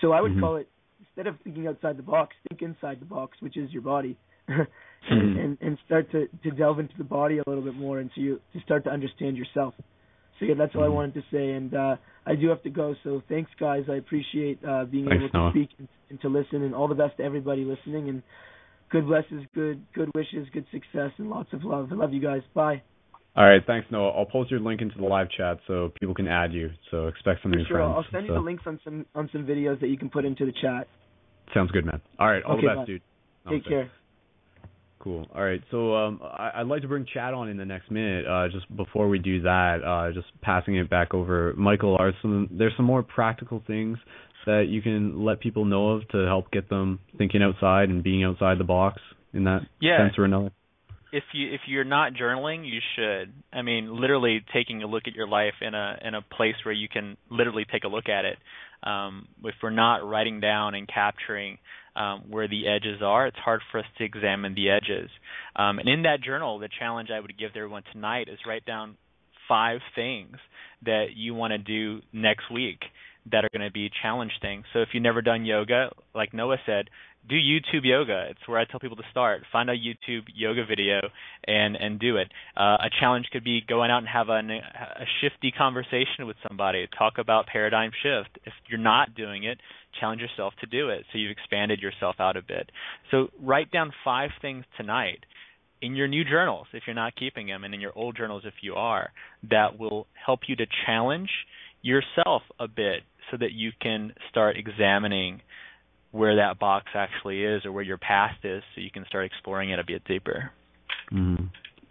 So I would mm-hmm. call it instead of thinking outside the box, think inside the box, which is your body, (laughs) and, mm-hmm. and and start to to delve into the body a little bit more, and so you to start to understand yourself. So yeah, that's all I mm-hmm. wanted to say, and uh, I do have to go. So thanks, guys. I appreciate uh, being thanks, able to Noah. speak and, and to listen, and all the best to everybody listening. And good blesses, good good wishes, good success, and lots of love. I love you guys. Bye. All right, thanks, Noah. I'll post your link into the live chat so people can add you. So expect some new sure, friends. I'll send so. you the links on some on some videos that you can put into the chat. Sounds good, man. All right, all okay, the best, bye. dude. Take care. Cool. All right. So um, I, would like to bring Chad on in the next minute. Uh, just before we do that, uh, just passing it back over. Michael, are some there's some more practical things that you can let people know of to help get them thinking outside and being outside the box in that yeah. sense or another? if you if you're not journaling, you should. I mean, literally taking a look at your life in a in a place where you can literally take a look at it. Um, if we're not writing down and capturing um, where the edges are, it's hard for us to examine the edges. Um, and in that journal, the challenge I would give everyone tonight is write down five things that you want to do next week that are going to be challenge things. So if you've never done yoga, like Noah said, do YouTube yoga. It's where I tell people to start. Find a YouTube yoga video and and do it. Uh, a challenge could be going out and have a, a shifty conversation with somebody. Talk about paradigm shift. If you're not doing it, challenge yourself to do it. So you've expanded yourself out a bit. So write down five things tonight in your new journals if you're not keeping them, and in your old journals if you are, that will help you to challenge yourself a bit so that you can start examining where that box actually is or where your past is so you can start exploring it a bit deeper. Mm-hmm.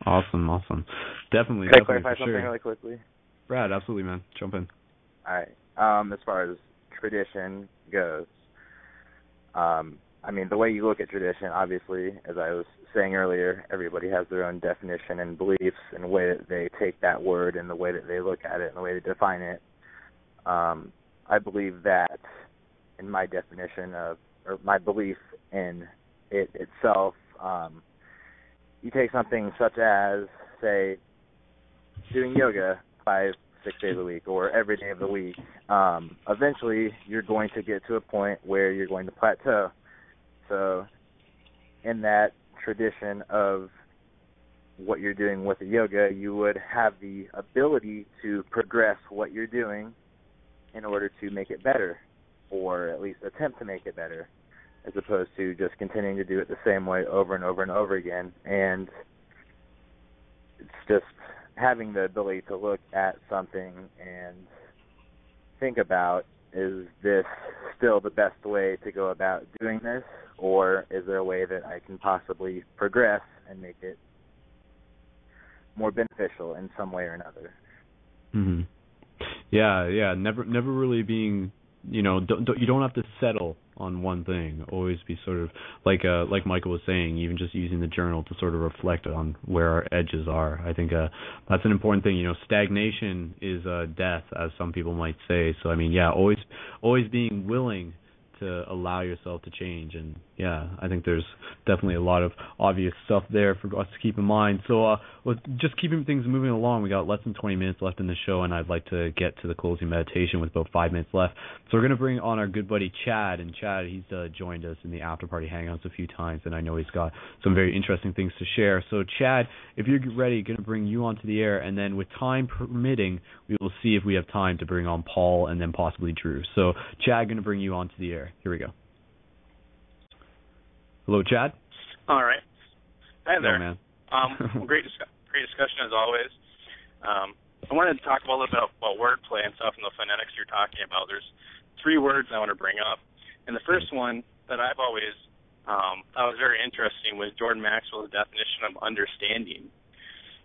Awesome, awesome. Definitely. Can definitely, I clarify something sure. really quickly? Brad, absolutely, man. Jump in. All right. Um, as far as tradition goes, um, I mean, the way you look at tradition, obviously, as I was saying earlier, everybody has their own definition and beliefs and the way that they take that word and the way that they look at it and the way they define it. Um, I believe that in my definition of or my belief in it itself, um, you take something such as, say, doing yoga five, six days a week or every day of the week, um, eventually you're going to get to a point where you're going to plateau. So, in that tradition of what you're doing with the yoga, you would have the ability to progress what you're doing in order to make it better, or at least attempt to make it better, as opposed to just continuing to do it the same way over and over and over again. And it's just having the ability to look at something and think about is this still the best way to go about doing this or is there a way that I can possibly progress and make it more beneficial in some way or another? Mhm. Yeah, yeah, never never really being, you know, don't, don't you don't have to settle on one thing. Always be sort of like uh like Michael was saying, even just using the journal to sort of reflect on where our edges are. I think uh that's an important thing, you know, stagnation is uh death as some people might say. So I mean, yeah, always always being willing to allow yourself to change. And yeah i think there's definitely a lot of obvious stuff there for us to keep in mind. So uh with just keeping things moving along we got less than 20 minutes left in the show and i'd like to get to the closing meditation with about five minutes left. So we're going to bring on our good buddy chad and chad he's uh, joined us in the after party hangouts a few times and i know he's got some very interesting things to share. So chad if you're ready going to bring you onto the air and then with time permitting we will see if we have time to bring on paul and then possibly drew. So chad going to bring you onto the air here we go. Hello, Chad. All right. Hi there. Hello, man. um, well, great, dis- great discussion as always. Um, I wanted to talk a little bit about, about wordplay and stuff and the phonetics you're talking about. There's three words I want to bring up, and the first one that I've always um, thought was very interesting was Jordan Maxwell's definition of understanding,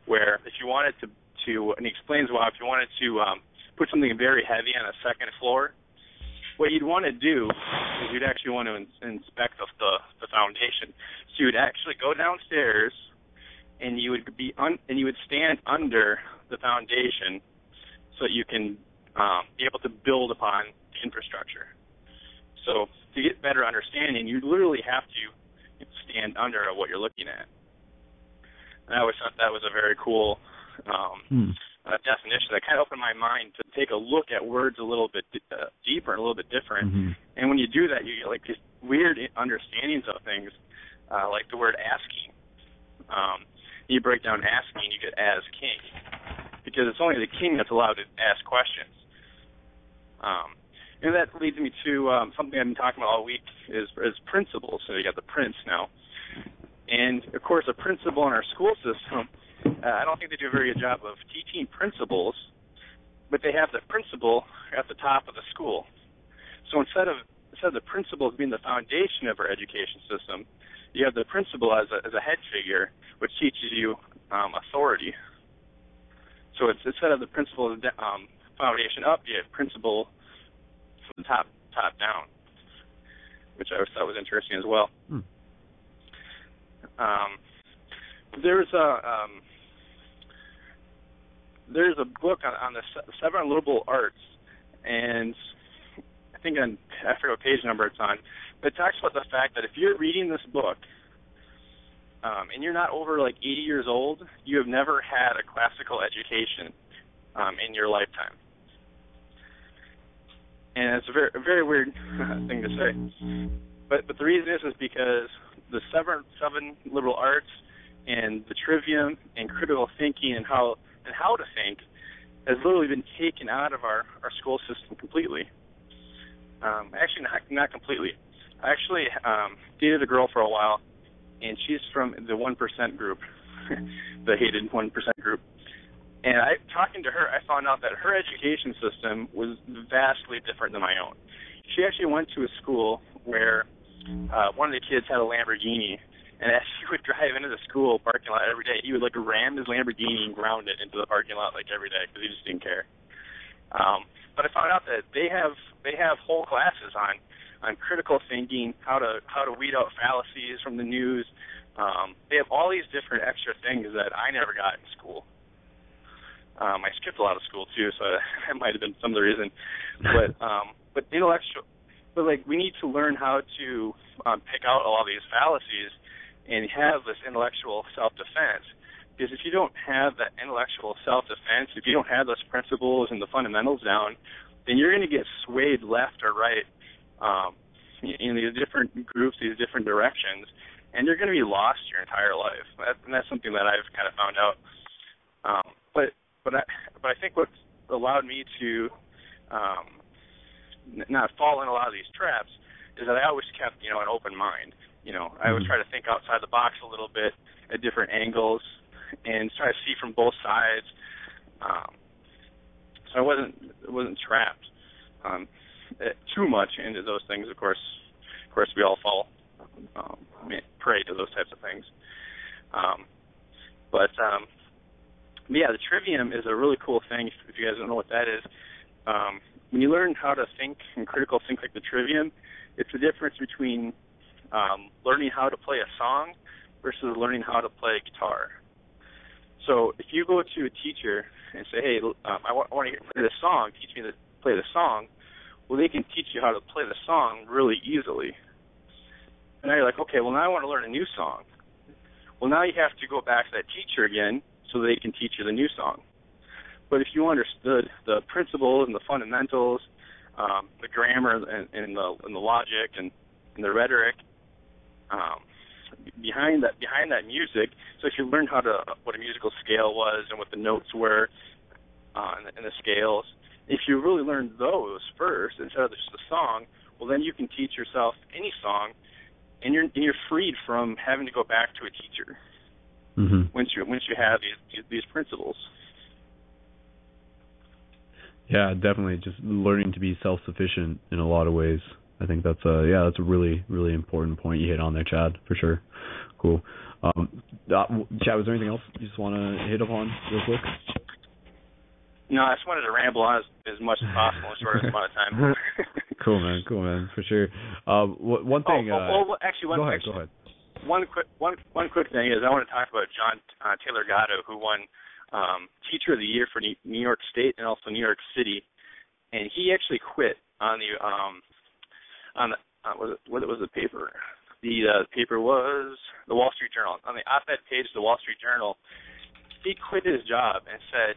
where if you wanted to, to and he explains why if you wanted to um, put something very heavy on a second floor, what you'd want to do is you'd actually want to in- inspect the, the the foundation. So you'd actually go downstairs, and you would be un- and you would stand under the foundation, so that you can um, be able to build upon the infrastructure. So to get better understanding, you literally have to stand under what you're looking at. And I always thought that was a very cool um, Hmm. Uh, definition that kind of opened my mind to take a look at words a little bit uh, deeper and a little bit different. Mhm. And when you do that, you get like these weird understandings of things, uh, like the word asking. Um, you break down asking, you get as king, because it's only the king that's allowed to ask questions. Um, and that leads me to um, something I've been talking about all week is is principles. So you got the prince now, and of course a principal in our school system. Uh, I don't think they do a very good job of teaching principles, but they have the principal at the top of the school. So instead of instead of the principal being the foundation of our education system, you have the principal as a as a head figure, which teaches you um, authority. So it's instead of the principal um, foundation up, you have principal from the top top down, which I thought was interesting as well. Hmm. Um, there's a um, there's a book on, on the seven liberal arts, and I think on I forget what page number it's on, but it talks about the fact that if you're reading this book um, and you're not over like 80 years old, you have never had a classical education um, in your lifetime. And it's a very a very weird thing to say, but but the reason is is because the seven seven liberal arts and the trivium and critical thinking and how and how to think has literally been taken out of our our school system completely. Um, actually, not not completely. I actually um, dated a girl for a while, and she's from the one percent group, (laughs) the hated one percent group. And I talking to her, I found out that her education system was vastly different than my own. She actually went to a school where uh, one of the kids had a Lamborghini, and as he would drive into the school parking lot every day, he would like ram his Lamborghini and ground it into the parking lot like every day because he just didn't care. Um, but I found out that they have they have whole classes on on critical thinking, how to how to weed out fallacies from the news. Um, they have all these different extra things that I never got in school. Um, I skipped a lot of school too, so (laughs) that might have been some of the reason. But (laughs) um, but intellectual, but like we need to learn how to um, pick out all these fallacies and have this intellectual self-defense. Because if you don't have that intellectual self-defense, if you don't have those principles and the fundamentals down, then you're going to get swayed left or right um, in these different groups, these different directions, and you're going to be lost your entire life. That, and that's something that I've kind of found out. Um, but but I but I think what's allowed me to um, not fall in a lot of these traps is that I always kept you know an open mind. You know, I always Mm-hmm. try to think outside the box a little bit at different angles and try to see from both sides. Um, so I wasn't wasn't trapped um, eh, too much into those things. Of course, of course, we all fall um, prey to those types of things. Um, but um, yeah, the trivium is a really cool thing. If, if you guys don't know what that is, um, when you learn how to think and critical think like the trivium, it's the difference between um, learning how to play a song versus learning how to play guitar. So if you go to a teacher and say, "Hey, um, I, wa- I want to play this song. Teach me to play the song," well, they can teach you how to play the song really easily. And now you're like, "Okay, well now I want to learn a new song." Well, now you have to go back to that teacher again so they can teach you the new song. But if you understood the principles and the fundamentals, um, the grammar and, and the and the logic and, and the rhetoric um, behind that behind that music, so if you learned how to what a musical scale was and what the notes were uh, and, the, and the scales, if you really learned those first instead of just the song, well then you can teach yourself any song, and you're and you're freed from having to go back to a teacher Mm-hmm. once you once you have these these principles. Yeah, definitely. Just learning to be self-sufficient in a lot of ways. I think that's a yeah, that's a really really important point you hit on there, Chad, for sure. Cool. Um, uh, Chad, was there anything else you just want to hit upon real quick? No, I just wanted to ramble on as, as much as possible in the shortest amount of time. (laughs) Cool, man. Cool, man. For sure. Um, wh- one thing. oh, uh, oh, oh, actually, one go ahead. actually, Go ahead. one quick one one quick thing is I want to talk about John uh, Taylor Gatto, who won um, Teacher of the Year for New New York State and also New York City, and he actually quit on the um on the uh, was it, what was the paper? The uh, paper was the Wall Street Journal. On the op-ed page of the Wall Street Journal, he quit his job and said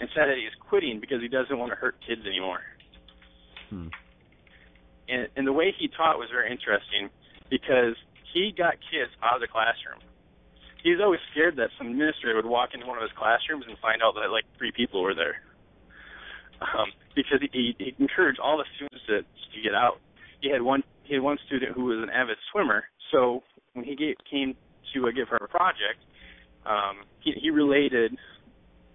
and said that he's quitting because he doesn't want to hurt kids anymore. Hmm. And, and the way he taught was very interesting because he got kids out of the classroom. He was always scared that some administrator would walk into one of his classrooms and find out that like three people were there. Um, because he, he encouraged all the students to, to get out. He had one he had one student who was an avid swimmer, so when he gave, came to uh, give her a project, um, he, he related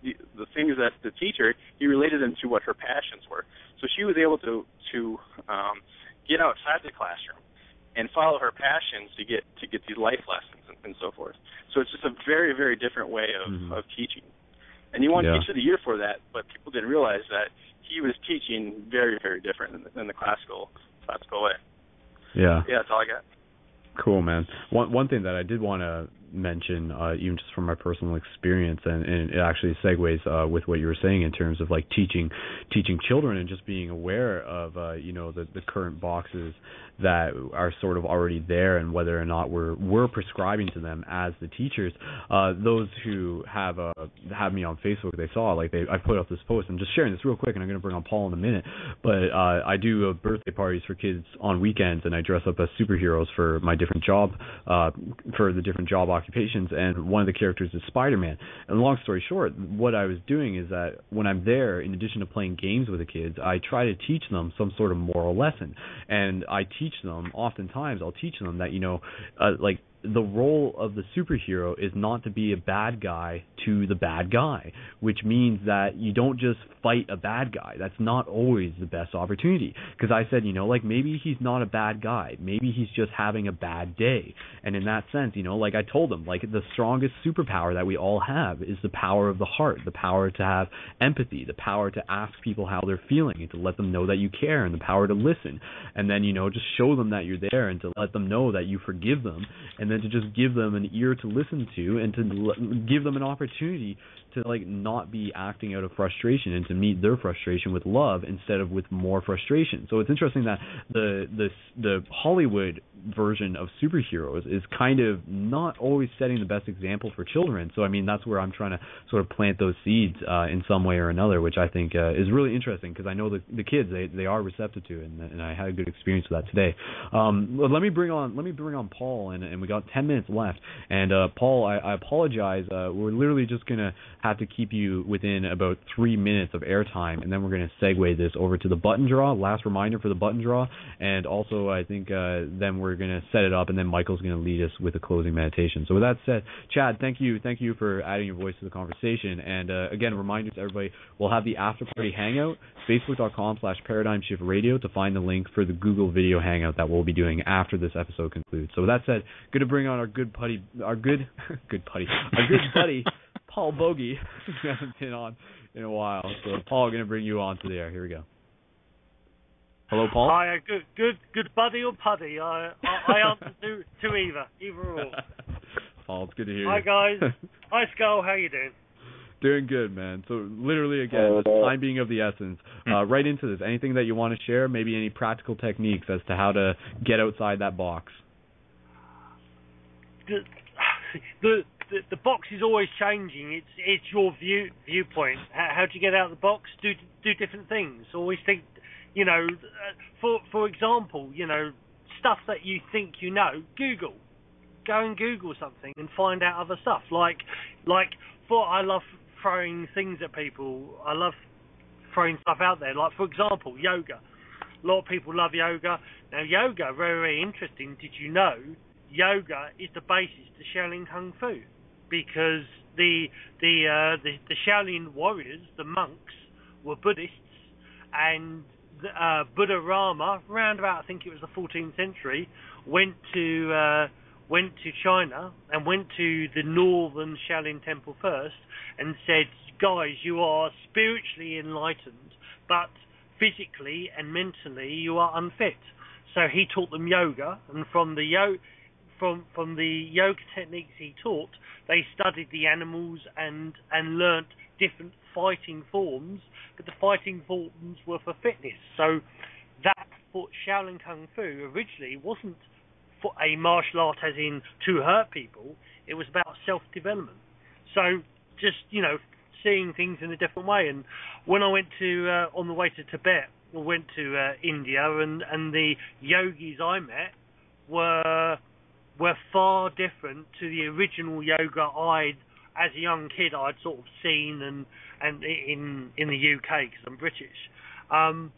the, the things that the teacher he related them to what her passions were. So she was able to to um, get outside the classroom and follow her passions to get to get these life lessons and, and so forth. So it's just a very very different way of Mhm. of teaching. And he won Yeah. Teacher of the Year for that, but people didn't realize that he was teaching very very different than the, than the classical classical way. Yeah. Yeah, that's all I got. Cool, man. One one thing that I did want to mention, uh, even just from my personal experience, and, and it actually segues uh, with what you were saying in terms of like teaching teaching children and just being aware of uh, you know the the current boxes that are sort of already there and whether or not we're we're prescribing to them as the teachers. Uh, those who have uh, have me on Facebook, they saw like they I put up this post. I'm just sharing this real quick, and I'm going to bring on Paul in a minute. But uh, I do uh, birthday parties for kids on weekends, and I dress up as superheroes for my different job uh, for the different job occupations. And one of the characters is Spider-Man. And long story short, what I was doing is that when I'm there, in addition to playing games with the kids, I try to teach them some sort of moral lesson, and I teach them oftentimes I'll teach them that you know uh, like the role of the superhero is not to be a bad guy to the bad guy, which means that you don't just fight a bad guy. That's not always the best opportunity. Because I said, you know, like maybe he's not a bad guy. Maybe he's just having a bad day. And in that sense, you know, like I told them, like the strongest superpower that we all have is the power of the heart, the power to have empathy, the power to ask people how they're feeling and to let them know that you care, and the power to listen. And then, you know, just show them that you're there and to let them know that you forgive them. And then then to just give them an ear to listen to and to l- give them an opportunity to like not be acting out of frustration and to meet their frustration with love instead of with more frustration. So it's interesting that the the the Hollywood version of superheroes is kind of not always setting the best example for children. So I mean that's where I'm trying to sort of plant those seeds uh, in some way or another, which I think uh, is really interesting because I know the the kids they they are receptive to it, and, and I had a good experience with that today. Um, let me bring on let me bring on Paul, and, and we got 10 minutes left. And uh, Paul, I, I apologize. Uh, we're literally just gonna have to keep you within about three minutes of airtime, and then we're going to segue this over to the button draw. Last reminder for the button draw, and also I think uh, then we're going to set it up, and then Michael's going to lead us with a closing meditation. So with that said, Chad, thank you, thank you for adding your voice to the conversation. And uh, again, reminder to everybody, we'll have the after party hangout, facebook.com/slash paradigm shift radio to find the link for the Google video hangout that we'll be doing after this episode concludes. So with that said, good to bring on our good putty, our good, (laughs) good putty, our good buddy. (laughs) Paul Boggie, (laughs) who hasn't been on in a while. So Paul, going to bring you on to the air. Here we go. Hello, Paul. Hi, uh, good, good, good buddy or puddy. I, I, I answer to to either, either or. (laughs) Paul, it's good to hear Hi you. guys. (laughs) Hi Skull, how you doing? Doing good, man. So literally, again, the time being of the essence. Uh, right into this. Anything that you want to share? Maybe any practical techniques as to how to get outside that box. The, the the, the box is always changing. It's it's your view viewpoint. How, how do you get out of the box? Do do different things. Always think, you know, uh, for for example, you know, stuff that you think you know. Google, go and Google something and find out other stuff. Like like for I love throwing things at people. I love throwing stuff out there. Like for example, yoga. A lot of people love yoga. Now yoga, very very interesting. Did you know? Yoga is the basis to Shaolin Kung Fu because the the uh, the, the Shaolin warriors, the monks, were Buddhists, and the, uh, Bodhidharma, around about I think it was the 14th century, went to uh, went to China and went to the northern Shaolin temple first and said, "Guys, you are spiritually enlightened, but physically and mentally you are unfit." So he taught them yoga, and from the yo from from the yoga techniques he taught, they studied the animals and and learnt different fighting forms, but the fighting forms were for fitness. So that for Shaolin Kung Fu originally wasn't for a martial art as in to hurt people. It was about self development. So just you know seeing things in a different way. And when I went to uh, on the way to Tibet, I went to uh, India, and and the yogis I met were were far different to the original yoga I'd, as a young kid, I'd sort of seen and and in in the UK because I'm British, um,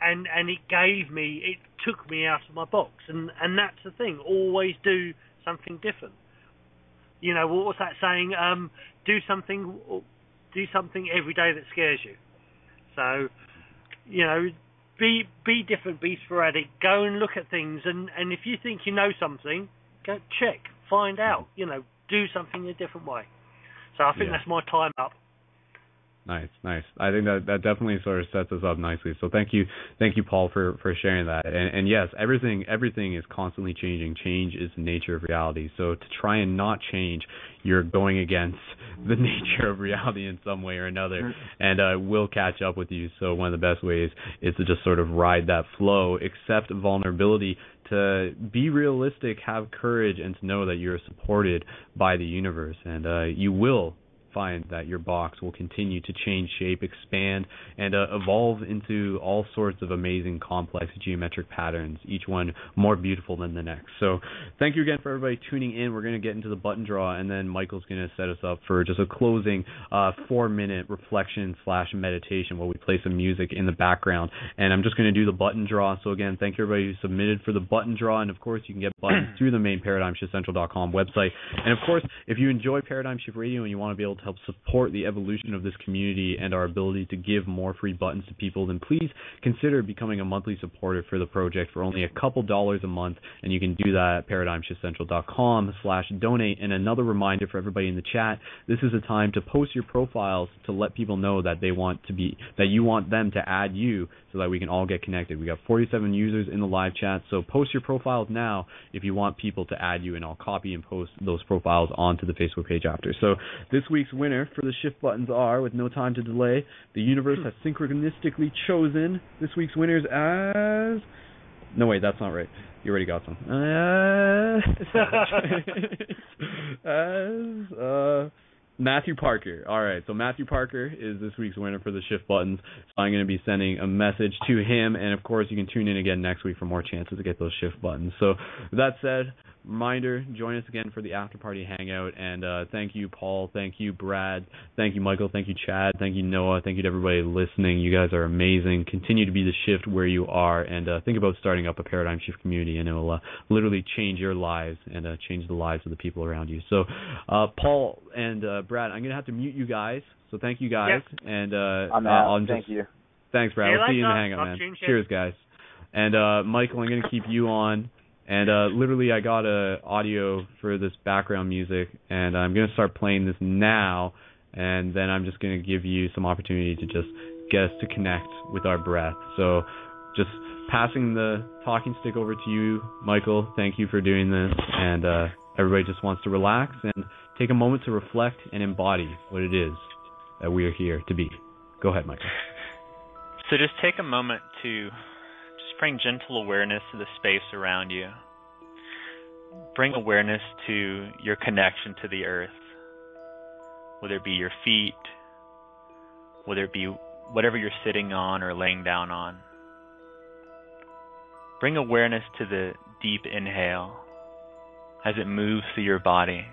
and and it gave me, it took me out of my box, and and that's the thing, always do something different. You know, what was that saying? Um, do something, do something every day that scares you. So, you know, be be different, be sporadic, go and look at things, and and if you think you know something go check, find out, you know, do something a different way. So I think Yeah. that's my time up. Nice, nice. I think that that definitely sort of sets us up nicely. So thank you, thank you, Paul, for for sharing that. And, and yes, everything everything is constantly changing. Change is the nature of reality. So to try and not change, you're going against (laughs) the nature of reality in some way or another, and uh, will catch up with you. So one of the best ways is to just sort of ride that flow, accept vulnerability, to be realistic, have courage, and to know that you're supported by the universe, and uh, you will find that your box will continue to change shape, expand, and uh, evolve into all sorts of amazing, complex geometric patterns, each one more beautiful than the next. So, thank you again for everybody tuning in. We're going to get into the button draw, and then Michael's going to set us up for just a closing uh, four minute reflection slash meditation where we play some music in the background. And I'm just going to do the button draw. So, again, thank you everybody who submitted for the button draw. And of course, you can get buttons through the main ParadigmShiftCentral.com website. And of course, if you enjoy Paradigm Shift Radio and you want to be able to help support the evolution of this community and our ability to give more free buttons to people, then please consider becoming a monthly supporter for the project for only a couple dollars a month, and you can do that at paradigmshiftcentral.com slash donate. And another reminder for everybody in the chat, this is a time to post your profiles to let people know that they want to be that you want them to add you so that we can all get connected. We got 47 users in the live chat, so post your profiles now if you want people to add you, and I'll copy and post those profiles onto the Facebook page after. So this week's winner for the shift buttons are, with no time to delay, the universe has synchronistically chosen this week's winners as. No, wait, that's not right. You already got some. Uh, (laughs) as uh, Matthew Parker. All right, so Matthew Parker is this week's winner for the shift buttons. So I'm going to be sending a message to him, and of course, you can tune in again next week for more chances to get those shift buttons. So, with that said, reminder join us again for the after party hangout and uh, thank you paul thank you brad thank you michael thank you chad thank you noah thank you to everybody listening you guys are amazing continue to be the shift where you are and uh, think about starting up a paradigm shift community and it will uh, literally change your lives and uh, change the lives of the people around you so uh, paul and uh, brad i'm going to have to mute you guys so thank you guys Yep. and uh, I'm uh, out. I'll just, Thank you. Thanks, Brad. See you We'll see you in the hangout, man. Cheers, guys. And uh, Michael, I'm gonna keep you on. And uh, literally, I got a audio for this background music, and I'm gonna start playing this now. And then I'm just gonna give you some opportunity to just get us to connect with our breath. So, just passing the talking stick over to you, Michael. Thank you for doing this. And uh, everybody just wants to relax and take a moment to reflect and embody what it is that we are here to be. Go ahead, Michael. So just take a moment to bring gentle awareness to the space around you. Bring awareness to your connection to the earth, whether it be your feet, whether it be whatever you're sitting on or laying down on. Bring awareness to the deep inhale as it moves through your body.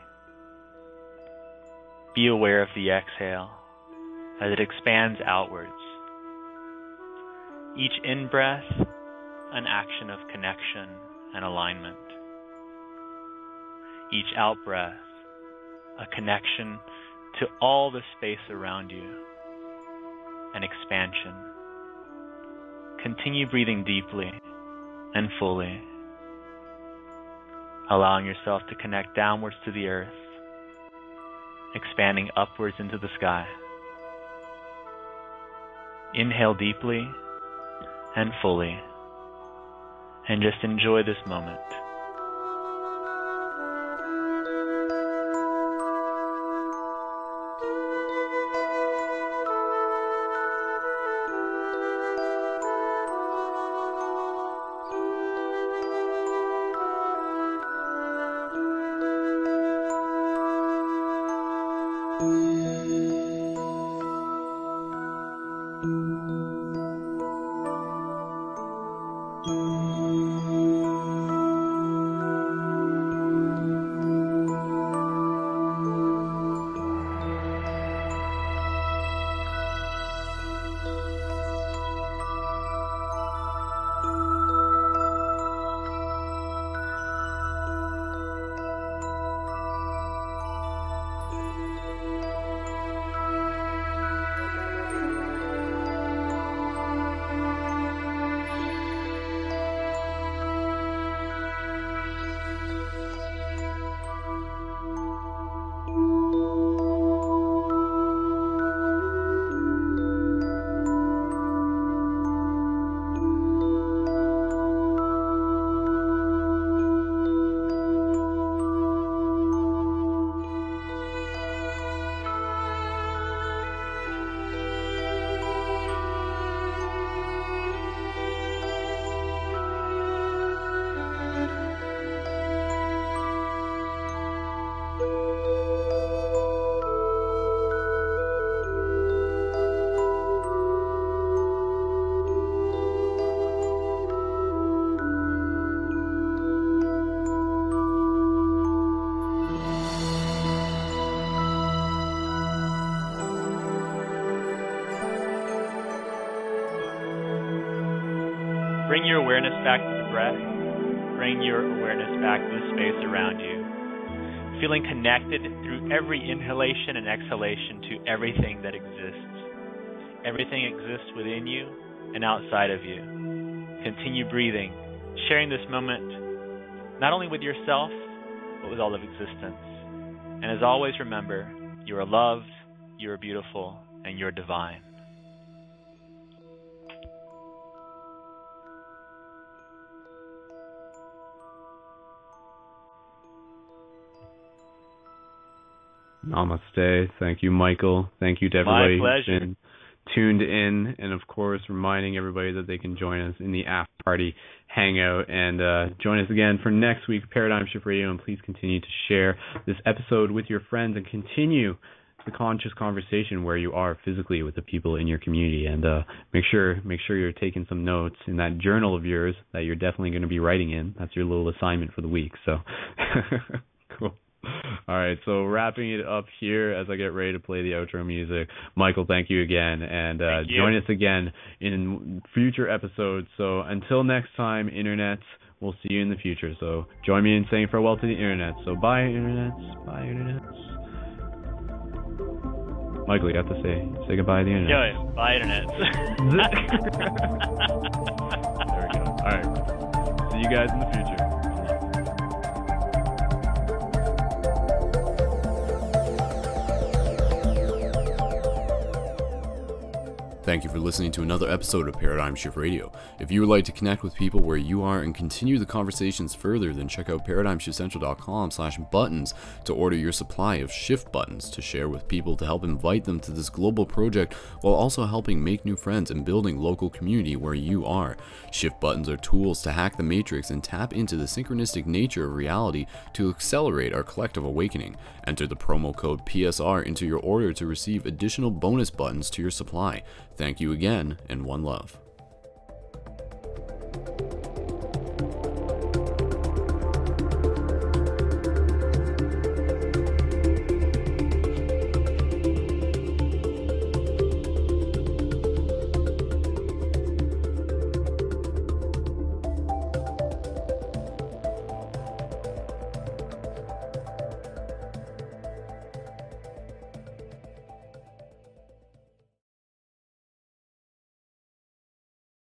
Be aware of the exhale as it expands outwards. Each in breath, an action of connection and alignment. Each out breath, a connection to all the space around you, an expansion. Continue breathing deeply and fully, allowing yourself to connect downwards to the earth, expanding upwards into the sky. Inhale deeply and fully, and just enjoy this moment. Awareness back to the breath. Bring your awareness back to the space around you. Feeling connected through every inhalation and exhalation to everything that exists. Everything exists within you and outside of you. Continue breathing, sharing this moment not only with yourself, but with all of existence. And as always, remember you are loved, you are beautiful, and you're divine. Namaste. Thank you, Michael. Thank you to everybody who's been tuned in, and of course, reminding everybody that they can join us in the after party hangout and uh, join us again for next week, Paradigm Shift Radio. And please continue to share this episode with your friends and continue the conscious conversation where you are physically with the people in your community and uh, make sure make sure you're taking some notes in that journal of yours that you're definitely going to be writing in that's your little assignment for the week so (laughs) all right, so wrapping it up here as I get ready to play the outro music. Michael, thank you again, and uh, you. join us again in future episodes. So until next time, internet, we'll see you in the future. So join me in saying farewell to the internet. So bye, internet. Bye, internet. Michael, you have to say say goodbye to the internet. Yo, bye, internet. (laughs) there we go. All right. See you guys in the future. Thank you for listening to another episode of Paradigm Shift Radio. If you would like to connect with people where you are and continue the conversations further, then check out paradigmshiftcentral.com slash buttons to order your supply of shift buttons to share with people to help invite them to this global project while also helping make new friends and building local community where you are. Shift buttons are tools to hack the matrix and tap into the synchronistic nature of reality to accelerate our collective awakening. Enter the promo code PSR into your order to receive additional bonus buttons to your supply. Thank you again, and one love.